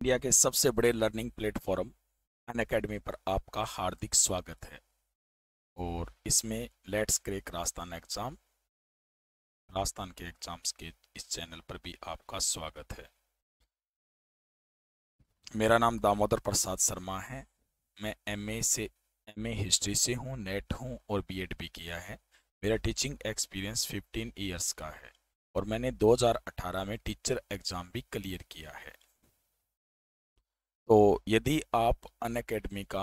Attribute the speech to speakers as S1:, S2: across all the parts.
S1: India के सबसे बड़े लर्निंग प्लेटफॉर्म अन अकेडमी पर आपका हार्दिक स्वागत है। और इसमें let's crack Rajasthan exam Rajasthan के एग्ज़ाम्स के इस चैनल पर भी आपका स्वागत है। मेरा नाम दामोदर प्रसाद शर्मा है। मैं एमए से एमए हिस्ट्री से हूँ नेट हूँ और बीएड भी किया है। मेरा टीचिंग एक्सपीरियंस 15 इयर्स का है। और मैंने 2018 में टीचर एग्ज़ाम भी क्लियर किया है। तो यदि आप अन अकेडमी का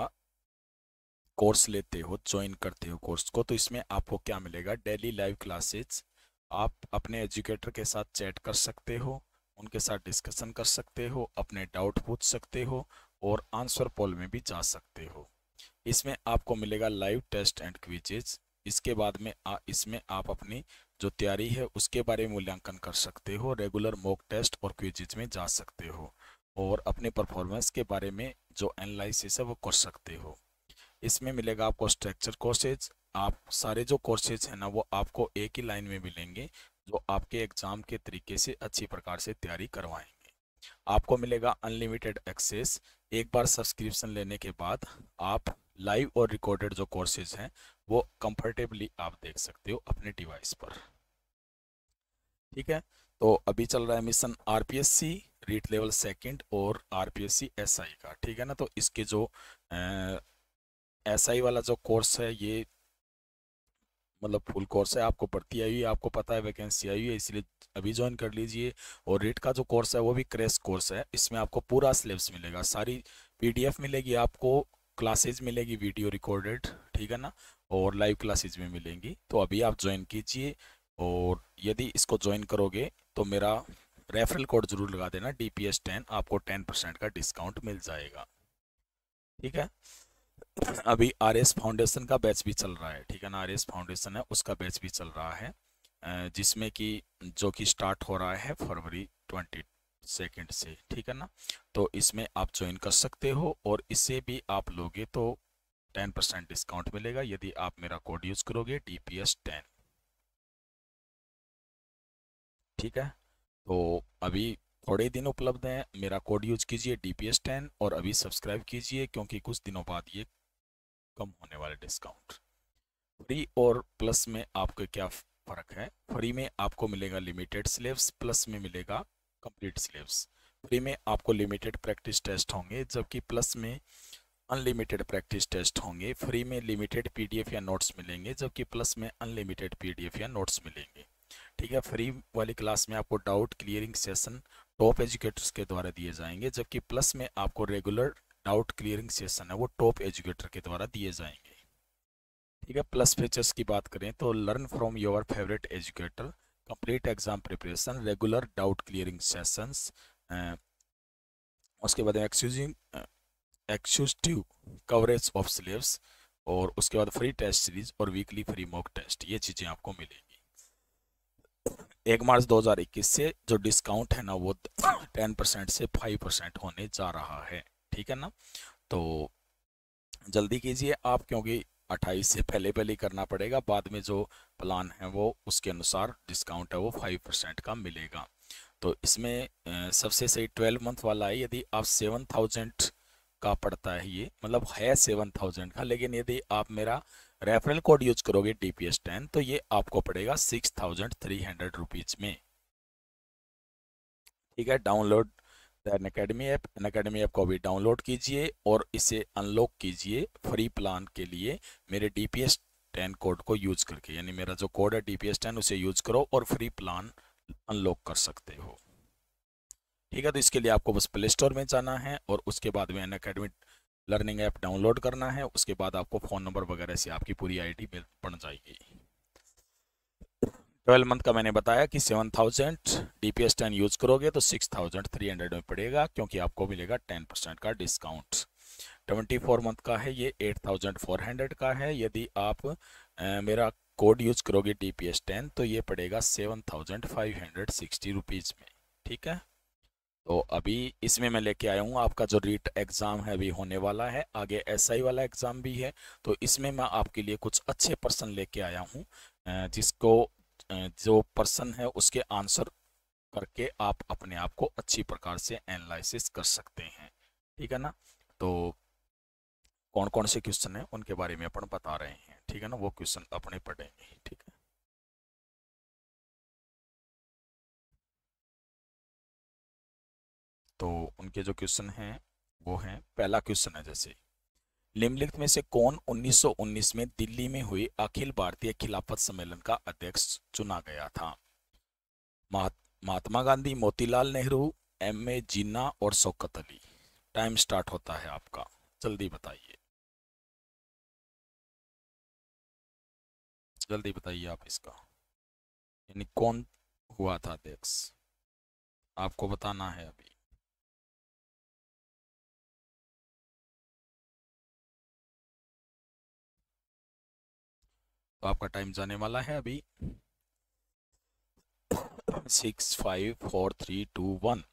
S1: कोर्स लेते हो ज्वाइन करते हो कोर्स को तो इसमें आपको क्या मिलेगा? डेली लाइव क्लासेस आप अपने एजुकेटर के साथ चैट कर सकते हो उनके साथ डिस्कशन कर सकते हो अपने डाउट पूछ सकते हो और आंसर पोल में भी जा सकते हो। इसमें आपको मिलेगा लाइव टेस्ट एंड क्विजेज इसके बाद में आ, इसमें आप अपनी जो तैयारी है उसके बारे में मूल्यांकन कर सकते हो रेगुलर मॉक टेस्ट और क्विजेज में जा सकते हो। और अपने परफॉर्मेंस के बारे में जो एनालिसिस है वो कर सकते हो। इसमें मिलेगा आपको स्ट्रक्चर कोर्सेज आप सारे जो कोर्सेज हैं ना वो आपको एक ही लाइन में मिलेंगे, जो आपके एग्ज़ाम के तरीके से अच्छी प्रकार से तैयारी करवाएँगे। आपको मिलेगा अनलिमिटेड एक्सेस एक बार सब्सक्रिप्शन लेने के बाद आप लाइव और रिकॉर्डेड जो कोर्सेज हैं वो कंफर्टेबली आप देख सकते हो अपने डिवाइस पर। ठीक है? तो अभी चल रहा है mission RPSC, REET level second और आरपीएससी एसआई का, ठीक है ना? तो इसके जो एसआई वाला जो कोर्स है, ये मतलब फुल कोर्स है, आपको भर्ती आई हुई है, आपको पता है वैकेंसी आई हुई है, इसलिए अभी ज्वाइन कर लीजिए। और रीट का जो कोर्स है, वो भी क्रेश कोर्स है, इसमें आपको पूरा सिलेबस मिलेगा, सारी पीडीएफ मिलेगी आपको क्लासेज मिलेगी, वीडियो रिकॉर्डेड, ठीक है ना? और लाइव क्लासेज में मिलेंगी तो अभी आप ज्वाइन कीजिए। और यदि इसको ज्वाइन करोगे तो मेरा रेफरल कोड ज़रूर लगा देना डी पी एस टेन आपको टेन परसेंट का डिस्काउंट मिल जाएगा। ठीक है? अभी आर एस फाउंडेशन का बैच भी चल रहा है, ठीक है ना? आर एस फाउंडेशन है, उसका बैच भी चल रहा है जिसमें कि जो कि स्टार्ट हो रहा है फरवरी ट्वेंटी सेकेंड से, ठीक है ना? तो इसमें आप ज्वाइन कर सकते हो और इससे भी आप लोगे तो टेन परसेंट डिस्काउंट मिलेगा, यदि आप मेरा कोड यूज़ करोगे डी पी एस टेन ठीक है? तो अभी थोड़े दिन उपलब्ध हैं। मेरा कोड यूज़ कीजिए डी पी एस टेन और अभी सब्सक्राइब कीजिए क्योंकि कुछ दिनों बाद ये कम होने वाले डिस्काउंट फ्री और प्लस में आपको क्या फ़र्क है? फ्री में आपको मिलेगा लिमिटेड स्लेब्स प्लस में मिलेगा कंप्लीट स्लेब्स फ्री में आपको लिमिटेड प्रैक्टिस टेस्ट होंगे, जबकि प्लस में अनलिमिटेड प्रैक्टिस टेस्ट होंगे। फ्री में लिमिटेड पीडीएफ या नोट्स मिलेंगे, जबकि प्लस में अनलिमिटेड पीडीएफ या नोट्स मिलेंगे। ठीक है फ्री वाली क्लास में आपको doubt clearing session top educators के द्वारा दिए जाएँगे, जबकि प्लस में आपको रेगुलर डाउट क्लियरिंग सेशन है, वो टॉप एजुकेटर के द्वारा दिए जाएँगे। ठीक है प्लस फीचर्स की बात करें तो learn from your favourite educator complete exam preparation regular doubt clearing sessions उसके बाद excusing executive coverage of syllabus और उसके बाद फ्री टेस्ट सीरीज़ और वीकली फ्री मॉक टेस्ट ये चीज़ें आपको मिलेंगी। एक मार्च 2021 से जो डिस्काउंट है ना, वो टेन परसेंट से फाइव परसेंट होने जा रहा है, ठीक है ना? तो जल्दी कीजिए आप, क्योंकि 28 से पहले पहले करना पड़ेगा, बाद में जो प्लान है वो उसके अनुसार डिस्काउंट है वो फाइव परसेंट का मिलेगा। तो इसमें सबसे सही ट्वेल्व मंथ वाला है, यदि आप सेवन थाउज़ेंड का पड़ता है ये मतलब है सेवन थाउज़ेंड का, लेकिन यदि आप मेरा रेफरल कोड यूज़ करोगे डी पी एस टेन तो ये आपको पड़ेगा six thousand three hundred rupees में। ठीक है download Unacademy app Unacademy app को भी डाउनलोड कीजिए और इसे अनलॉक कीजिए फ्री प्लान के लिए मेरे D P S ten code को यूज़ करके। यानी मेरा जो कोड है डी पी एस टेन उसे यूज़ करो और फ्री प्लान अनलॉक कर सकते हो। ठीक है तो इसके लिए आपको बस प्ले स्टोर में जाना है और उसके बाद में N academy learning app download करना है उसके बाद आपको फ़ोन नंबर वगैरह से आपकी पूरी आईडी मिल बन जाएगी। ट्वेल्व मंथ का मैंने बताया कि seven thousand D P S ten use करोगे तो सिक्स थाउज़ेंड थ्री हंड्रेड में पड़ेगा क्योंकि आपको मिलेगा टेन परसेंट का डिस्काउंट। ट्वेंटी फोर मंथ का है ये एट थाउज़ेंड फोर हंड्रेड का है। यदि आप आ, मेरा कोड यूज़ करोगे डी पी एस टेन तो ये पड़ेगा seven thousand five hundred sixty rupees में ठीक है? तो अभी इसमें मैं लेके आया हूँ, आपका जो रीट एग्ज़ाम है अभी होने वाला है, आगे एसआई वाला एग्ज़ाम भी है तो इसमें मैं आपके लिए कुछ अच्छे पर्सन लेके आया हूँ जिसको जो पर्सन है उसके आंसर करके आप अपने आप को अच्छी प्रकार से एनालिसिस कर सकते हैं, ठीक है ना? तो कौन कौन से क्वेश्चन हैं, उनके बारे में अपन बता रहे हैं, ठीक है ना? वो क्वेश्चन अपने पढ़ेंगे ठीक है? तो उनके जो क्वेश्चन हैं, वो हैं, पहला क्वेश्चन है जैसे। निम्नलिखित में से कौन 1919 में दिल्ली में हुई अखिल भारतीय खिलाफत सम्मेलन का अध्यक्ष चुना गया था? महात्मा गांधी, मोतीलाल नेहरू, एम ए जिन्ना और शौकत अली। टाइम स्टार्ट होता है आपका। जल्दी बताइए। जल्दी बताइए आप इसका। यानी कौन हुआ था अध्यक्ष? आपको बताना है अभी। तो आपका टाइम जाने वाला है अभी। Six five four three two one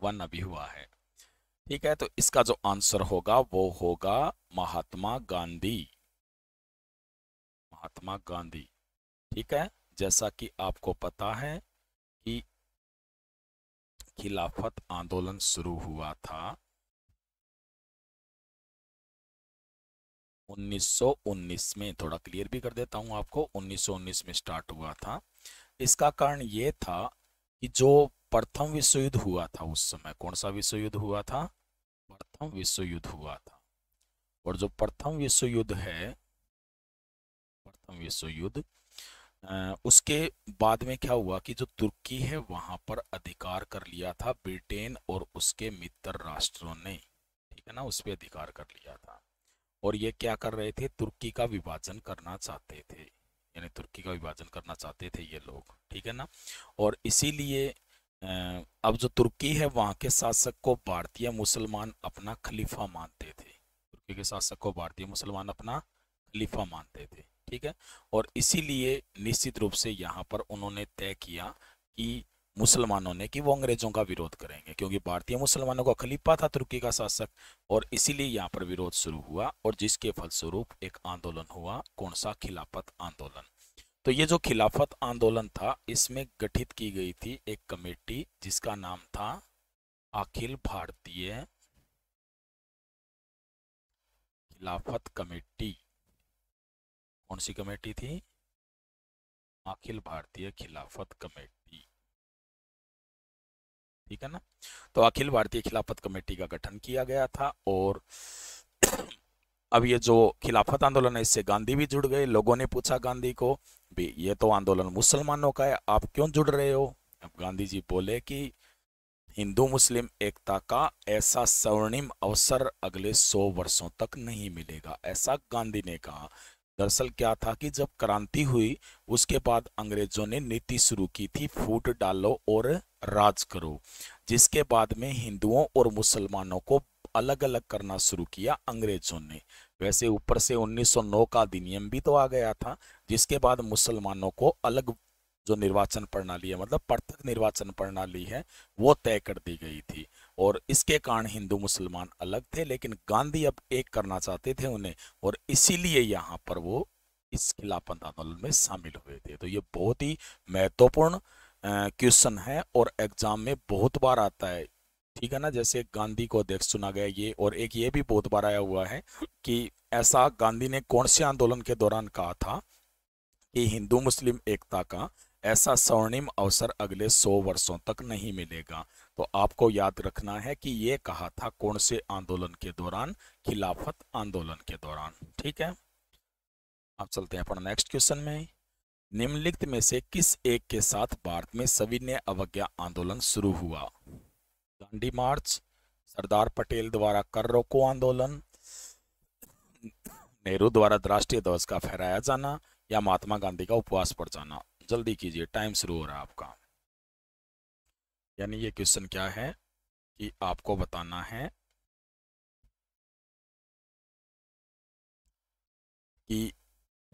S1: one अभी हुआ है। ठीक है तो इसका जो आंसर होगा, वो होगा महात्मा गांधी। महात्मा गांधी। ठीक है, जैसा कि आपको पता है कि खिलाफत आंदोलन शुरू हुआ था। 1919 में, थोड़ा क्लियर भी कर देता हूँ आपको 1919 में स्टार्ट हुआ था। इसका कारण ये था कि जो प्रथम विश्व युद्ध हुआ था उस समय, कौन सा विश्व युद्ध हुआ था? प्रथम विश्व युद्ध हुआ था। और जो प्रथम विश्व युद्ध है, प्रथम विश्व युद्ध उसके बाद में क्या हुआ कि जो तुर्की है, वहाँ पर अधिकार कर लिया था ब्रिटेन और उसके मित्र राष्ट्रों ने, ठीक है ना, उस पर अधिकार कर लिया था। और ये क्या कर रहे थे? तुर्की का विभाजन करना चाहते थे। यानी तुर्की का विभाजन करना चाहते थे ये लोग, ठीक है ना? और इसीलिए अब जो तुर्की है, वहाँ के शासक को भारतीय मुसलमान अपना खलीफा मानते थे। तुर्की के शासक को भारतीय मुसलमान अपना खलीफा मानते थे, ठीक है? और इसीलिए निश्चित रूप से यहाँ पर उन्होंने तय किया कि मुसलमानों ने कि वो अंग्रेज़ों का विरोध करेंगे, क्योंकि भारतीय मुसलमानों का खलीफा था, तुर्की का शासक, और इसीलिए यहाँ पर विरोध शुरू हुआ, और जिसके फलस्वरूप एक आंदोलन हुआ कौन सा खिलाफत आंदोलन। तो ये जो खिलाफत आंदोलन था, इसमें गठित की गई थी एक कमेटी, जिसका नाम था अखिल भारतीय खिलाफत कमेटी। कौन सी कमेटी थी? अखिल भारतीय खिलाफत कमेटी। ठीक है ना? तो अखिल भारतीय खिलाफत कमेटी का गठन किया गया था और अब ये जो खिलाफत आंदोलन है, इससे गांधी भी जुड़ गए। लोगों ने पूछा गांधी को, भी ये तो आंदोलन मुसलमानों का है, आप क्यों जुड़ रहे हो? अब गांधी जी बोले कि, हिंदू, मुस्लिम एकता का ऐसा स्वर्णिम अवसर अगले सौ वर्षों तक नहीं मिलेगा। ऐसा गांधी ने कहा। दरअसल क्या था कि जब क्रांति हुई, उसके बाद अंग्रेज़ों ने नीति शुरू की थी, फूट डालो और राज करो, जिसके बाद में हिंदुओं और मुसलमानों को अलग अलग करना शुरू किया अंग्रेज़ों ने। वैसे ऊपर से 1909 का अधिनियम भी तो आ गया था, जिसके बाद मुसलमानों को अलग जो निर्वाचन प्रणाली है मतलब पृथक निर्वाचन प्रणाली है, वो तय कर दी गई थी। और इसके कारण हिंदू मुसलमान अलग थे, लेकिन गांधी अब एक करना चाहते थे उन्हें और इसीलिए यहाँ पर वो इस खिलाफत आंदोलन में शामिल हुए थे। तो ये बहुत ही महत्वपूर्ण क्वेश्चन है और एग्ज़ाम में बहुत बार आता है। ठीक है ना? जैसे गांधी को अध्यक्ष चुना गया ये और एक ये भी बहुत बार आया हुआ है कि ऐसा गांधी ने कौन से आंदोलन के दौरान कहा था कि हिंदू मुस्लिम एकता का ऐसा स्वर्णिम अवसर अगले सौ वर्षों तक नहीं मिलेगा। तो आपको याद रखना है कि ये कहा था कौन से आंदोलन के दौरान? खिलाफत आंदोलन के दौरान। ठीक है? अब चलते हैं अपना नेक्स्ट क्वेश्चन में। निम्नलिखित में से किस एक के साथ भारत में सविनय अवज्ञा आंदोलन शुरू हुआ? दांडी मार्च, सरदार पटेल द्वारा कर रोको आंदोलन, नेहरू द्वारा राष्ट्रीय ध्वज का फहराया जाना या महात्मा गांधी का उपवास पर जाना? जल्दी कीजिए टाइम शुरू हो रहा है आपका। यानी ये क्वेश्चन क्या है कि आपको बताना है कि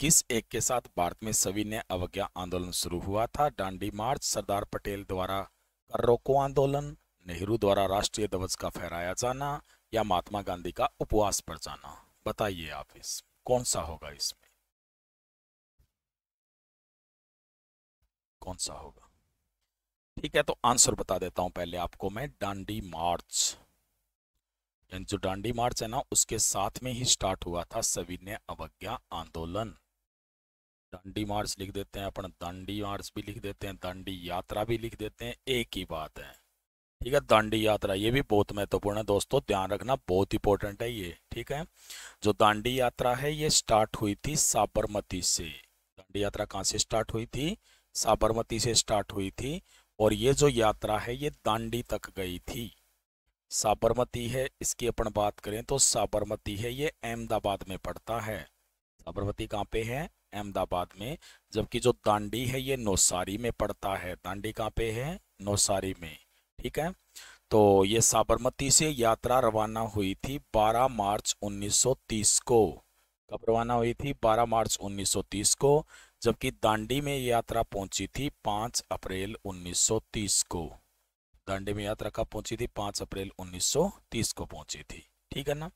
S1: किस एक के साथ भारत में सविनय अवज्ञा आंदोलन शुरू हुआ था? डांडी मार्च, सरदार पटेल द्वारा कर रोको आंदोलन, नेहरू द्वारा राष्ट्रीय ध्वज का फहराया जाना या महात्मा गांधी का उपवास पर जाना? बताइए आप इस, कौन सा होगा इसमें? कौन सा होगा? ठीक है तो आंसर बता देता हूँ पहले आपको मैं, डांडी मार्च। यानी जो डांडी मार्च है ना, उसके साथ में ही स्टार्ट हुआ था सविनय अवज्ञा आंदोलन। डांडी मार्च लिख देते हैं अपन दांडी मार्च भी लिख देते हैं दांडी यात्रा भी लिख देते हैं, एक ही बात है। ठीक है दांडी यात्रा, ये भी बहुत महत्वपूर्ण है दोस्तों, ध्यान रखना बहुत इंपॉर्टेंट है ये, ठीक है? जो दांडी यात्रा है, ये स्टार्ट हुई थी साबरमती से। दांडी यात्रा कहाँ से स्टार्ट हुई थी? साबरमती से स्टार्ट हुई थी और ये जो यात्रा है, ये दांडी तक गई थी। साबरमती है, इसकी अपन बात करें तो साबरमती है, ये अहमदाबाद में पड़ता है। साबरमती कहाँ पे है? अहमदाबाद में, जबकि जो दांडी है, ये नौसारी में पड़ता है। दांडी कहाँ पे है? नौसारी में, ठीक है? तो ये साबरमती से यात्रा रवाना हुई थी 12 मार्च 1930 को। कब रवाना हुई थी? 12 मार्च 1930 को। जबकि दांडी में यात्रा पहुँची थी 5 अप्रैल 1930 को। दांडी में यात्रा कब पहुँची थी? 5 अप्रैल 1930 को पहुँची थी। ठीक है ना?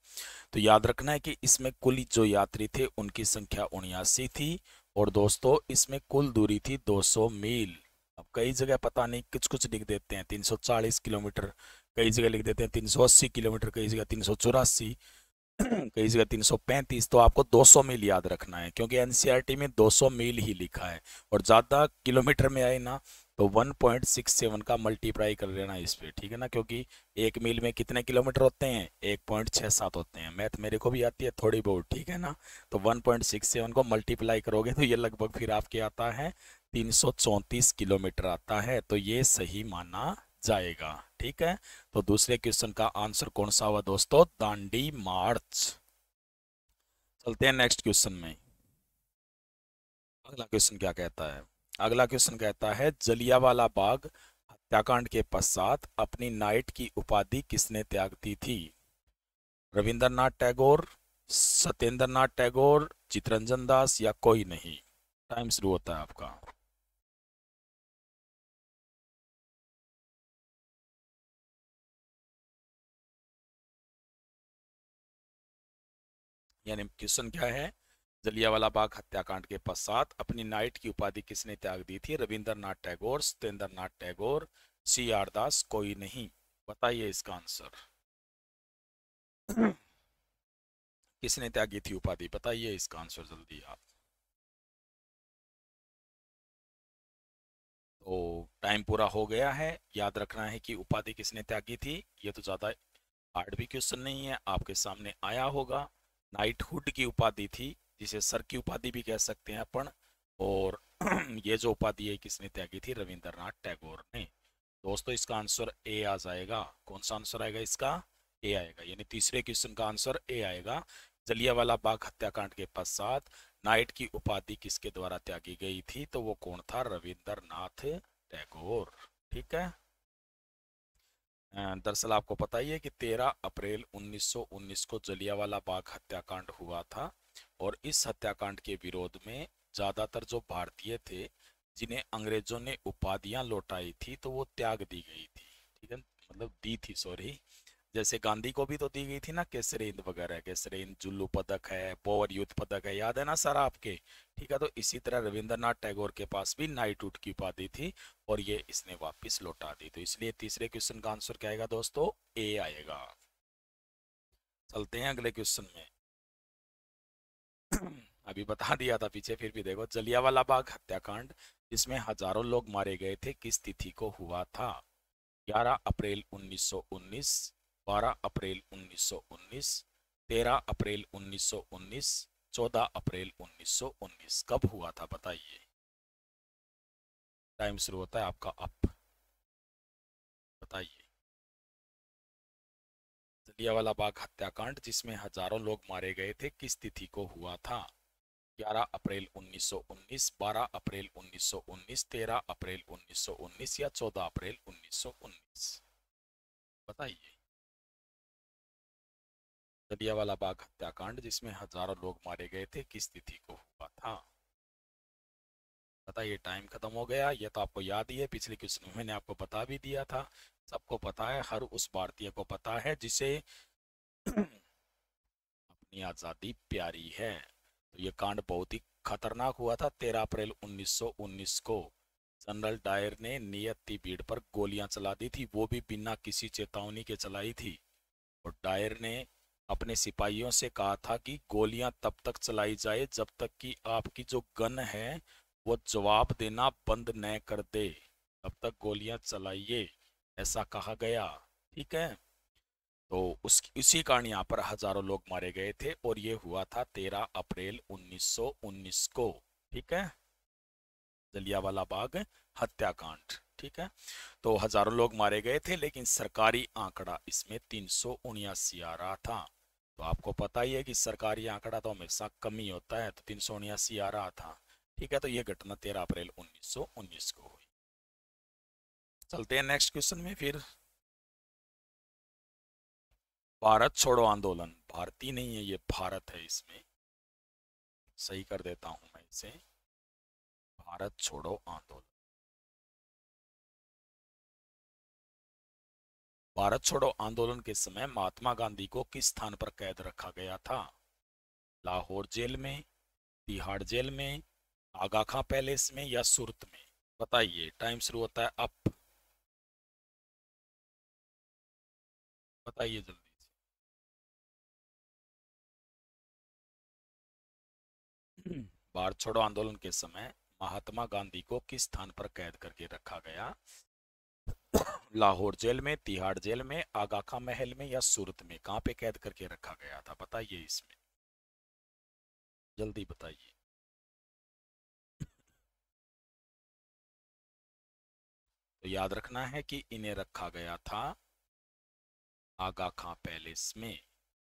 S1: तो याद रखना है कि इसमें कुल जो यात्री थे, उनकी संख्या उन्यासी थी और दोस्तों, इसमें कुल दूरी थी 200 मील। अब कई जगह पता नहीं कुछ कुछ लिख देते हैं 340 किलोमीटर, कई जगह लिख देते हैं 380 किलोमीटर, कई जगह तीन सौ चौरासी। कई जगह 335 तो आपको 200 मील याद रखना है, क्योंकि एनसीईआरटी में 200 मील ही लिखा है, और ज़्यादा किलोमीटर में आए ना तो 1.67 का मल्टीप्लाई कर लेना इस पर ठीक है ना? क्योंकि एक मील में कितने किलोमीटर होते हैं? 1.67 होते हैं। मैथ मेरे को भी आती है थोड़ी बहुत, ठीक है ना? तो 1.67 को मल्टीप्लाई करोगे तो ये लगभग फिर आपके आता है तीन सौ चौंतीस किलोमीटर आता है तो ये सही माना जाएगा। ठीक है? तो दूसरे क्वेश्चन का आंसर कौन सा हुआ दोस्तों? दांडी मार्च। चलते हैं नेक्स्ट क्वेश्चन में। अगला क्वेश्चन क्या कहता है? अगला क्वेश्चन कहता है, जलियावाला बाग हत्याकांड के पश्चात अपनी नाइट की उपाधि किसने त्याग दी थी? रविंद्रनाथ टैगोर, सत्येंद्रनाथ टैगोर, चित्रंजन दास या कोई नहीं? टाइम शुरू होता है आपका। यानी क्वेश्चन क्या है? जलियावाला बाग हत्याकांड के पश्चात अपनी नाइट की उपाधि किसने त्याग दी थी? रविंद्रनाथ टैगोर, सत्येंद्रनाथ टैगोर सी आर दास, कोई नहीं। बताइए इसका आंसर। किसने त्यागी थी उपाधि? बताइए इसका आंसर जल्दी आप। तो टाइम पूरा हो गया है। याद रखना है कि उपाधि किसने त्यागी थी? ये तो ज़्यादा हार्ड भी क्वेश्चन नहीं है। आपके सामने आया होगा। नाइटहुड की उपाधि थी, जिसे सर की उपाधि भी कह सकते हैं अपन। और ये जो उपाधि है, किसने त्यागी थी? रविंद्रनाथ टैगोर ने। दोस्तों, इसका आंसर ए आ जाएगा कौन सा आंसर आएगा इसका? ए आएगा। यानी तीसरे क्वेश्चन का आंसर ए आएगा। जलियावाला बाग हत्याकांड के पश्चात नाइट की उपाधि किसके द्वारा त्यागी गई थी? तो वो कौन था? रविंद्रनाथ टैगोर। ठीक है? दरअसल आपको पता ही है कि 13 अप्रैल 1919 को जलियावाला बाग हत्याकांड हुआ था और इस हत्याकांड के विरोध में ज़्यादातर जो भारतीय थे, जिन्हें अंग्रेज़ों ने उपाधियाँ लौटाई थी तो वो त्याग दी गई थी, ठीक है? मतलब दी थी, सॉरी। जैसे गांधी को भी तो दी गई थी ना केसरेंद वगैरह केसरेंद जुल्लू पदक है पोवर युद्ध पदक है, याद है ना सर आपके? ठीक है तो इसी तरह रविंद्रनाथ टैगोर के पास भी नाइट उठ की उपाधि थी और ये इसने वापस लौटा दी तो इसलिए तीसरे क्वेश्चन का आंसर क्या आएगा दोस्तों? ए आएगा। चलते हैं अगले क्वेश्चन में। अभी बता दिया था पीछे, फिर भी देखो, जलियावाला बाग हत्याकांड, जिसमें हज़ारों लोग मारे गए थे, किस तिथि को हुआ था? 11 अप्रैल 1919 12 अप्रैल 1919 13 अप्रैल 1919 14 अप्रैल 1919 कब हुआ था बताइए? टाइम शुरू होता है आपका अप। बताइए। जलियावाला बाग हत्याकांड जिसमें हज़ारों लोग मारे गए थे किस तिथि को हुआ था? 11 अप्रैल 1919, 12 अप्रैल 1919, 13 अप्रैल 1919 या 14 अप्रैल 1919 बताइए। जलियावाला बाग हत्याकांड, जिसमें हज़ारों लोग मारे गए थे, किस तिथि को हुआ था? बताइए टाइम खत्म हो गया। ये तो आपको याद ही है, पिछले में मैंने आपको बता भी दिया था। सबको पता है, हर उस भारतीय को पता है, जिसे अपनी आज़ादी प्यारी है। तो ये कांड बहुत ही खतरनाक हुआ था। 13 अप्रैल 1919 को जनरल डायर ने नियति भीड़ पर गोलियाँ चला दी थी। वो भी बिना किसी चेतावनी के चलाई थी। और डायर ने अपने सिपाहियों से कहा था कि गोलियाँ तब तक चलाई जाए जब तक कि आपकी जो गन है, वो जवाब देना बंद न कर दे। तब तक गोलियाँ चलाइए, ऐसा कहा गया। ठीक है? तो उस, उसी कारण यहाँ पर हज़ारों लोग मारे गए थे और ये हुआ था तेरह अप्रैल 1919 को। ठीक है? जलियावाला बाग हत्याकांड। ठीक है? तो हज़ारों लोग मारे गए थे, लेकिन सरकारी आंकड़ा इसमें तीन आ रहा था। तो आपको पता ही है कि सरकारी आंकड़ा तो हमेशा कम ही होता है तो तीन सौ उन्यासी आ रहा था। ठीक है तो ये घटना तेरह अप्रैल 1919 को हुई। चलते हैं नेक्स्ट क्वेश्चन में फिर। भारत छोड़ो आंदोलन। भारतीय नहीं है ये, भारत है इसमें। सही कर देता हूँ मैं इसे। भारत छोड़ो आंदोलन। भारत छोड़ो आंदोलन के समय महात्मा गांधी को किस स्थान पर कैद रखा गया था? लाहौर जेल में, तिहाड़ जेल में आगा खां पैलेस में या सूरत में? बताइए, टाइम शुरू होता है अब। बताइए जल्दी भारत छोड़ो आंदोलन के समय महात्मा गांधी को किस स्थान पर कैद करके रखा गया? लाहौर जेल में, तिहाड़ जेल में आगा खां महल में या सूरत में, कहाँ पे कैद करके रखा गया था, बताइए इसमें। जल्दी बताइए। तो याद रखना है कि इन्हें रखा गया था आगा खां पैलेस में।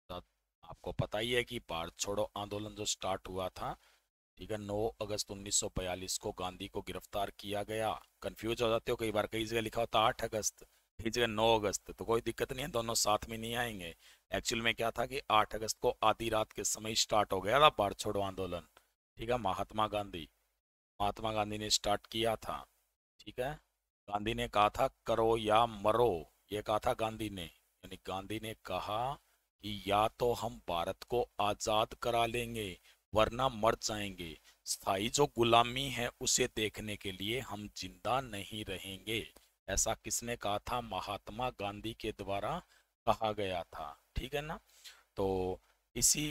S1: तो आपको पता ही है कि भारत छोड़ो, आंदोलन जो स्टार्ट हुआ था ठीक है 9 अगस्त 1942 को गांधी को गिरफ़्तार किया गया। कंफ्यूज हो जाते हो, कई बार कई जगह लिखा होता आठ अगस्त, कई जगह नौ अगस्त तो कोई दिक्कत नहीं है, दोनों साथ में नहीं आएँगे। एक्चुअल में क्या था कि आठ अगस्त को आधी रात के समय स्टार्ट हो गया था भारत छोड़ो आंदोलन। ठीक है, महात्मा गांधी। महात्मा गांधी ने स्टार्ट किया था। ठीक है, गांधी ने कहा था, करो या मरो। ये कहा था गांधी ने। यानी गांधी ने कहा कि या तो हम भारत को आज़ाद करा लेंगे वरना मर जाएँगे। स्थायी जो गुलामी है, उसे देखने के लिए हम ज़िंदा नहीं रहेंगे। ऐसा किसने कहा था? महात्मा गांधी के द्वारा कहा गया था। ठीक है ना? तो इसी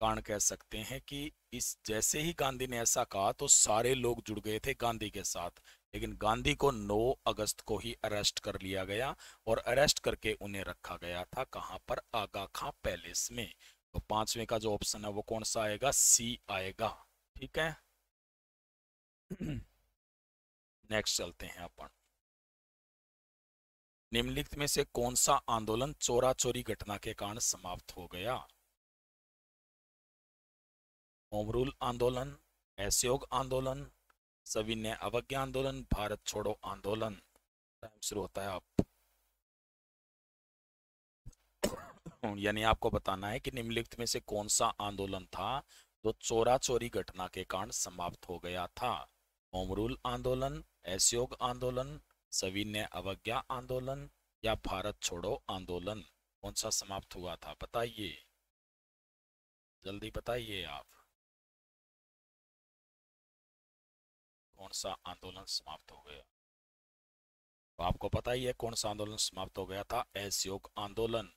S1: कारण कह सकते हैं कि इस, जैसे ही गांधी ने ऐसा कहा तो सारे लोग जुड़ गए थे गांधी के साथ। लेकिन गांधी को 9 अगस्त को ही अरेस्ट कर लिया गया और अरेस्ट करके उन्हें रखा गया था कहाँ पर? आगा खां पैलेस में। तो पाँचवें का जो ऑप्शन है वो कौन सा आएगा? सी आएगा। ठीक है? नेक्स्ट चलते हैं अपन। निम्नलिखित में से कौन सा आंदोलन चोरा चोरी घटना के कारण समाप्त हो गया? होम रूल आंदोलन असयोग आंदोलन, सविनय अवज्ञा आंदोलन, भारत छोड़ो आंदोलन। टाइम शुरू होता है आप यानी आपको बताना है कि निम्नलिखित में से कौन सा आंदोलन था जो चोरा चोरी घटना के कारण समाप्त हो गया था? होम आंदोलन असयोग आंदोलन, सविनय अवज्ञा आंदोलन या भारत छोड़ो आंदोलन? कौन सा समाप्त हुआ था? बताइए। जल्दी बताइए आप। कौन सा आंदोलन समाप्त हो गया? तो आपको पता ही है कौन सा आंदोलन समाप्त हो गया था? असयोग आंदोलन।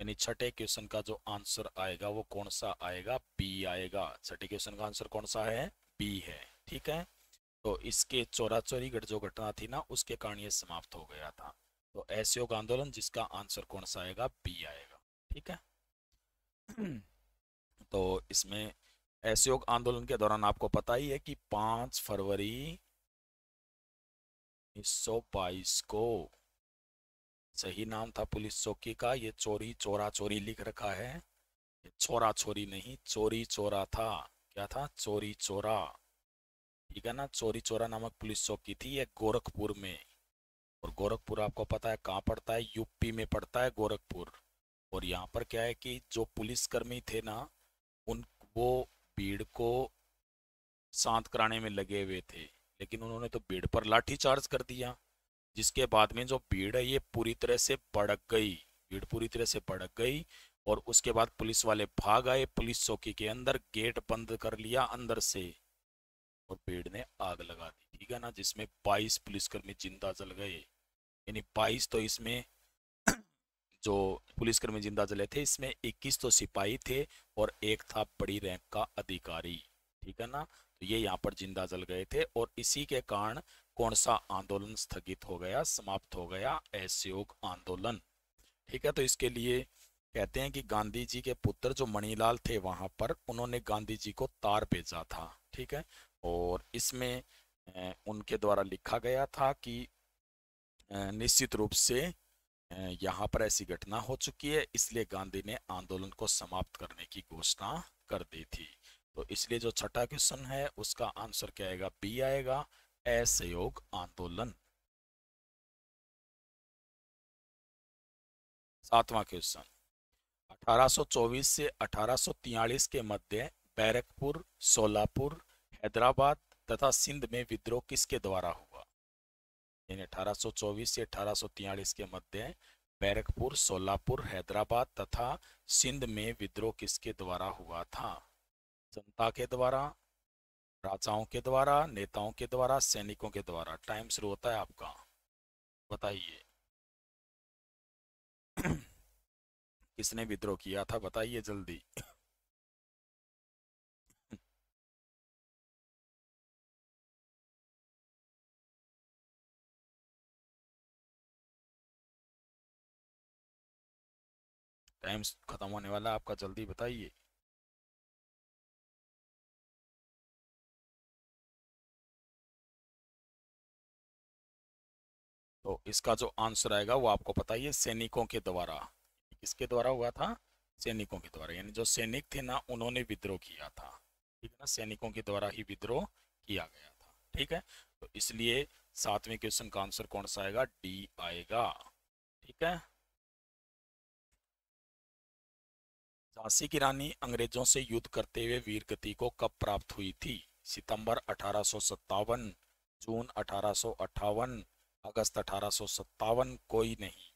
S1: यानी छठे क्वेश्चन का जो आंसर आएगा वो कौन सा आएगा? बी आएगा। छठे क्वेश्चन का आंसर कौन सा है? बी है। ठीक है? तो इसके चौरा चोरी जो घटना थी ना, उसके कारण ये समाप्त हो गया था। तो असयोग आंदोलन जिसका आंसर कौन सा आएगा? बी आएगा। ठीक है? तो इसमें असयोग आंदोलन के दौरान आपको पता ही है कि पाँच फरवरी उन्नीस सौ बाईस को सही नाम था पुलिस चौकी का। ये चोरी, चोरा चोरी लिख रखा है। ये छोरा छोरी नहीं, चोरी चोरा था। क्या था? चोरी चोरा। ठीक है ना? चोरी चोरा नामक पुलिस चौकी थी ये गोरखपुर में। और गोरखपुर आपको पता है कहाँ पड़ता है? यूपी में पड़ता है गोरखपुर। और यहाँ पर क्या है कि जो पुलिसकर्मी थे ना, उन, वो भीड़ को शांत कराने में लगे हुए थे। लेकिन उन्होंने तो भीड़ पर लाठी चार्ज कर दिया। जिसके बाद में जो भीड़ है, ये पूरी तरह से भड़क गई। भीड़ पूरी तरह से भड़क गई और उसके बाद पुलिस वाले भाग आए। पुलिस चौकी के अंदर गेट बंद कर लिया अंदर से और भीड़ ने आग लगा दी। ठीक है ना? जिसमें 22 पुलिसकर्मी ज़िंदा जल गए। यानी 22 तो इसमें जो पुलिसकर्मी ज़िंदा जले थे, इसमें 21 तो सिपाही थे और एक था बड़ी रैंक का अधिकारी। ठीक है ना? तो ये यहाँ पर ज़िंदा जल गए थे और इसी के कारण कौन सा आंदोलन स्थगित हो गया, समाप्त हो गया, असहयोग आंदोलन। ठीक है तो इसके लिए कहते हैं कि गांधी जी के पुत्र जो मणिलाल थे वहाँ पर, उन्होंने गांधी जी को तार भेजा था। ठीक है, और इसमें उनके द्वारा लिखा गया था कि निश्चित रूप से यहाँ पर ऐसी घटना हो चुकी है, इसलिए गांधी ने आंदोलन को समाप्त करने की घोषणा कर दी थी। तो इसलिए जो छठा क्वेश्चन है, उसका आंसर क्या आएगा? बी आएगा असहयोग आंदोलन। सातवां क्वेश्चन। 1824 से 1843 के मध्य बैरकपुर, सोलापुर, हैदराबाद तथा सिंध में विद्रोह किसके द्वारा हुआ? यानी 1824 से 1843 के मध्य बैरकपुर, सोलापुर, हैदराबाद तथा सिंध में विद्रोह किसके द्वारा हुआ था? जनता के द्वारा राजाओं के द्वारा, नेताओं के द्वारा, सैनिकों के द्वारा। टाइम शुरू होता है आपका। बताइए। किसने विद्रोह किया था, बताइए जल्दी। टाइम खत्म होने वाला आपका जल्दी बताइए। तो इसका जो आंसर आएगा वो आपको पता ही सैनिकों के द्वारा। किसके द्वारा हुआ था? सैनिकों के द्वारा। यानी जो सैनिक थे ना, उन्होंने विद्रोह किया था। ठीक है ना? सैनिकों के द्वारा ही विद्रोह किया गया था। ठीक है? तो इसलिए सातवें क्वेश्चन का आंसर कौन सा आएगा? डी आएगा। ठीक है? झांसी की रानी अंग्रेज़ों से युद्ध करते हुए वीर गति को कब प्राप्त हुई थी? सितंबर अठारह जून अठारह अगस्त अठारह कोई नहीं।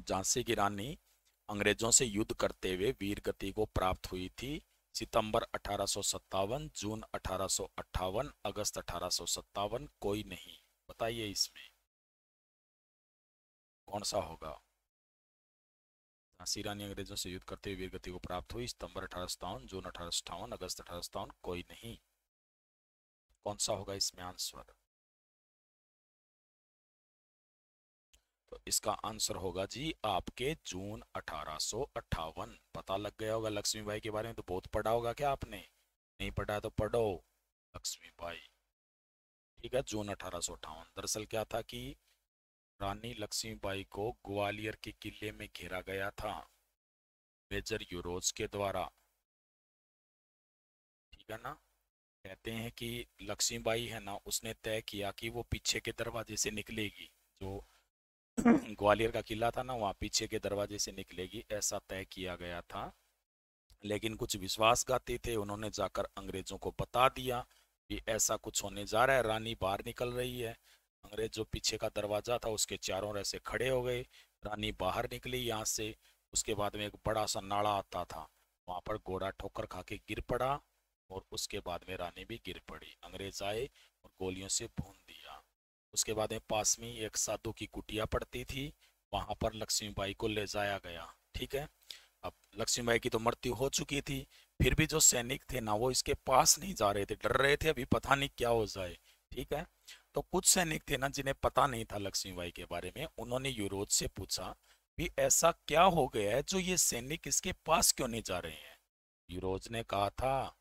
S1: झांसी की रानी अंग्रेज़ों से युद्ध करते हुए वीर गति को प्राप्त हुई थी। सितंबर अठारह जून अठारह अगस्त अठारह कोई नहीं। बताइए इसमें कौन सा होगा? झांसी रानी अंग्रेज़ों से युद्ध करते हुए वीर गति को प्राप्त हुई। सितंबर अठारह जून अठारह अगस्त अठारह कोई नहीं। कौन सा होगा इसमें आंसर? तो इसका आंसर होगा जी आपके जून अठारह पता लग गया होगा लक्ष्मी बाई के बारे में तो बहुत पढ़ा होगा क्या आपने? नहीं पढ़ा तो पढ़ो, लक्ष्मी बाई ठीक है, जून अठारह दरअसल क्या था कि रानी लक्ष्मीबाई को ग्वालियर के किले में घेरा गया था, मेजर यूरोज के द्वारा। ठीक है ना? कहते हैं कि लक्ष्मीबाई है ना, उसने तय किया कि वो पीछे के दरवाजे से निकलेगी। जो ग्वालियर का किला था ना, वहाँ पीछे के दरवाजे से निकलेगी, ऐसा तय किया गया था। लेकिन कुछ विश्वासघाती थे, उन्होंने जाकर अंग्रेज़ों को बता दिया कि ऐसा कुछ होने जा रहा है, रानी बाहर निकल रही है। अंग्रेज़ जो पीछे का दरवाज़ा था, उसके चारों ओर ऐसे खड़े हो गए। रानी बाहर निकली यहाँ से, उसके बाद में एक बड़ा सा नाड़ा आता था, वहाँ पर घोड़ा ठोकर खा के गिर पड़ा। और उसके बाद में रानी भी गिर पड़ी। अंग्रेज़ आए और गोलियों से भून दिया। उसके बाद में पास में एक साधु की कुटिया पड़ती थी। वहाँ पर लक्ष्मीबाई को ले जाया गया। ठीक है? अब लक्ष्मीबाई की तो मृत्यु हो चुकी थी। फिर भी जो सैनिक थे ना, वो इसके पास नहीं जा रहे थे। डर रहे थे अभी पता नहीं क्या हो जाए। ठीक है? तो कुछ सैनिक थे ना, जिन्हें पता नहीं था लक्ष्मीबाई के बारे में, उन्होंने यूरोज से पूछा भी ऐसा क्या हो गया है जो ये सैनिक इसके पास क्यों नहीं जा रहे हैं? यूरोज ने कहा, था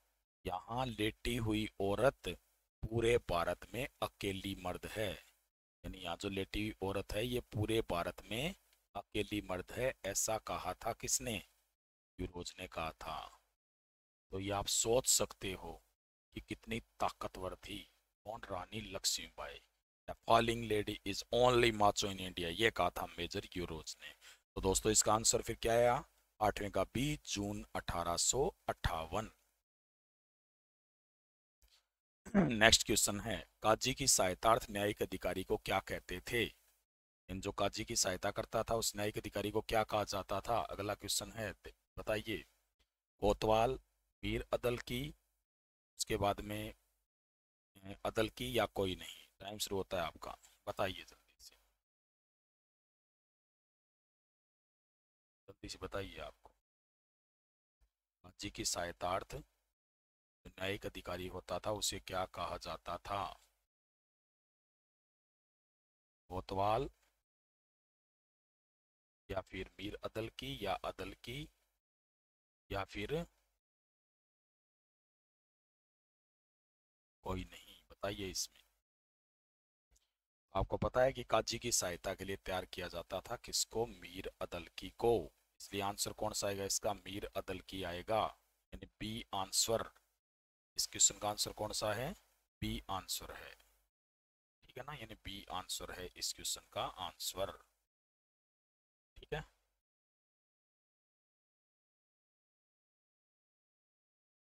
S1: यहाँ लेटी हुई औरत पूरे भारत में अकेली मर्द है। यानी यहाँ जो लेटी हुई औरत है, ये पूरे भारत में अकेली मर्द है, ऐसा कहा था किसने? यूरोज ने कहा था। तो ये आप सोच सकते हो कि कितनी ताकतवर थी। कौन Rani Lakshmibai? The falling lady is only macho in India ये कहा था मेजर यूरोज ने। तो दोस्तों, इसका आंसर फिर क्या आया? आठवें का बी जून अठारह नेक्स्ट क्वेश्चन है, काजी की सहायतार्थ न्यायिक अधिकारी को क्या कहते थे? इन जो काजी की सहायता करता था, उस न्यायिक अधिकारी को क्या कहा जाता था? अगला क्वेश्चन है बताइए। कोतवाल, वीर अदल की, उसके बाद में अदल की या कोई नहीं? टाइम शुरू होता है आपका, बताइए जल्दी से। जल्दी से बताइए आपको। जी की सहायतार्थ न्यायिक अधिकारी होता था, उसे क्या कहा जाता था? कोतवाल या फिर मीर अदल की या अदल की या फिर कोई नहीं, बताइए इसमें। आपको पता है कि काजी की सहायता के लिए तैयार किया जाता था किसको? मीर अदल की को। इसलिए आंसर कौन सा आएगा? इसका मीर अदल की आएगा, यानी बी आंसर। इस क्वेश्चन का आंसर कौन सा है? बी आंसर है। ठीक है ना? यानी बी आंसर है इस क्वेश्चन का आंसर। ठीक है?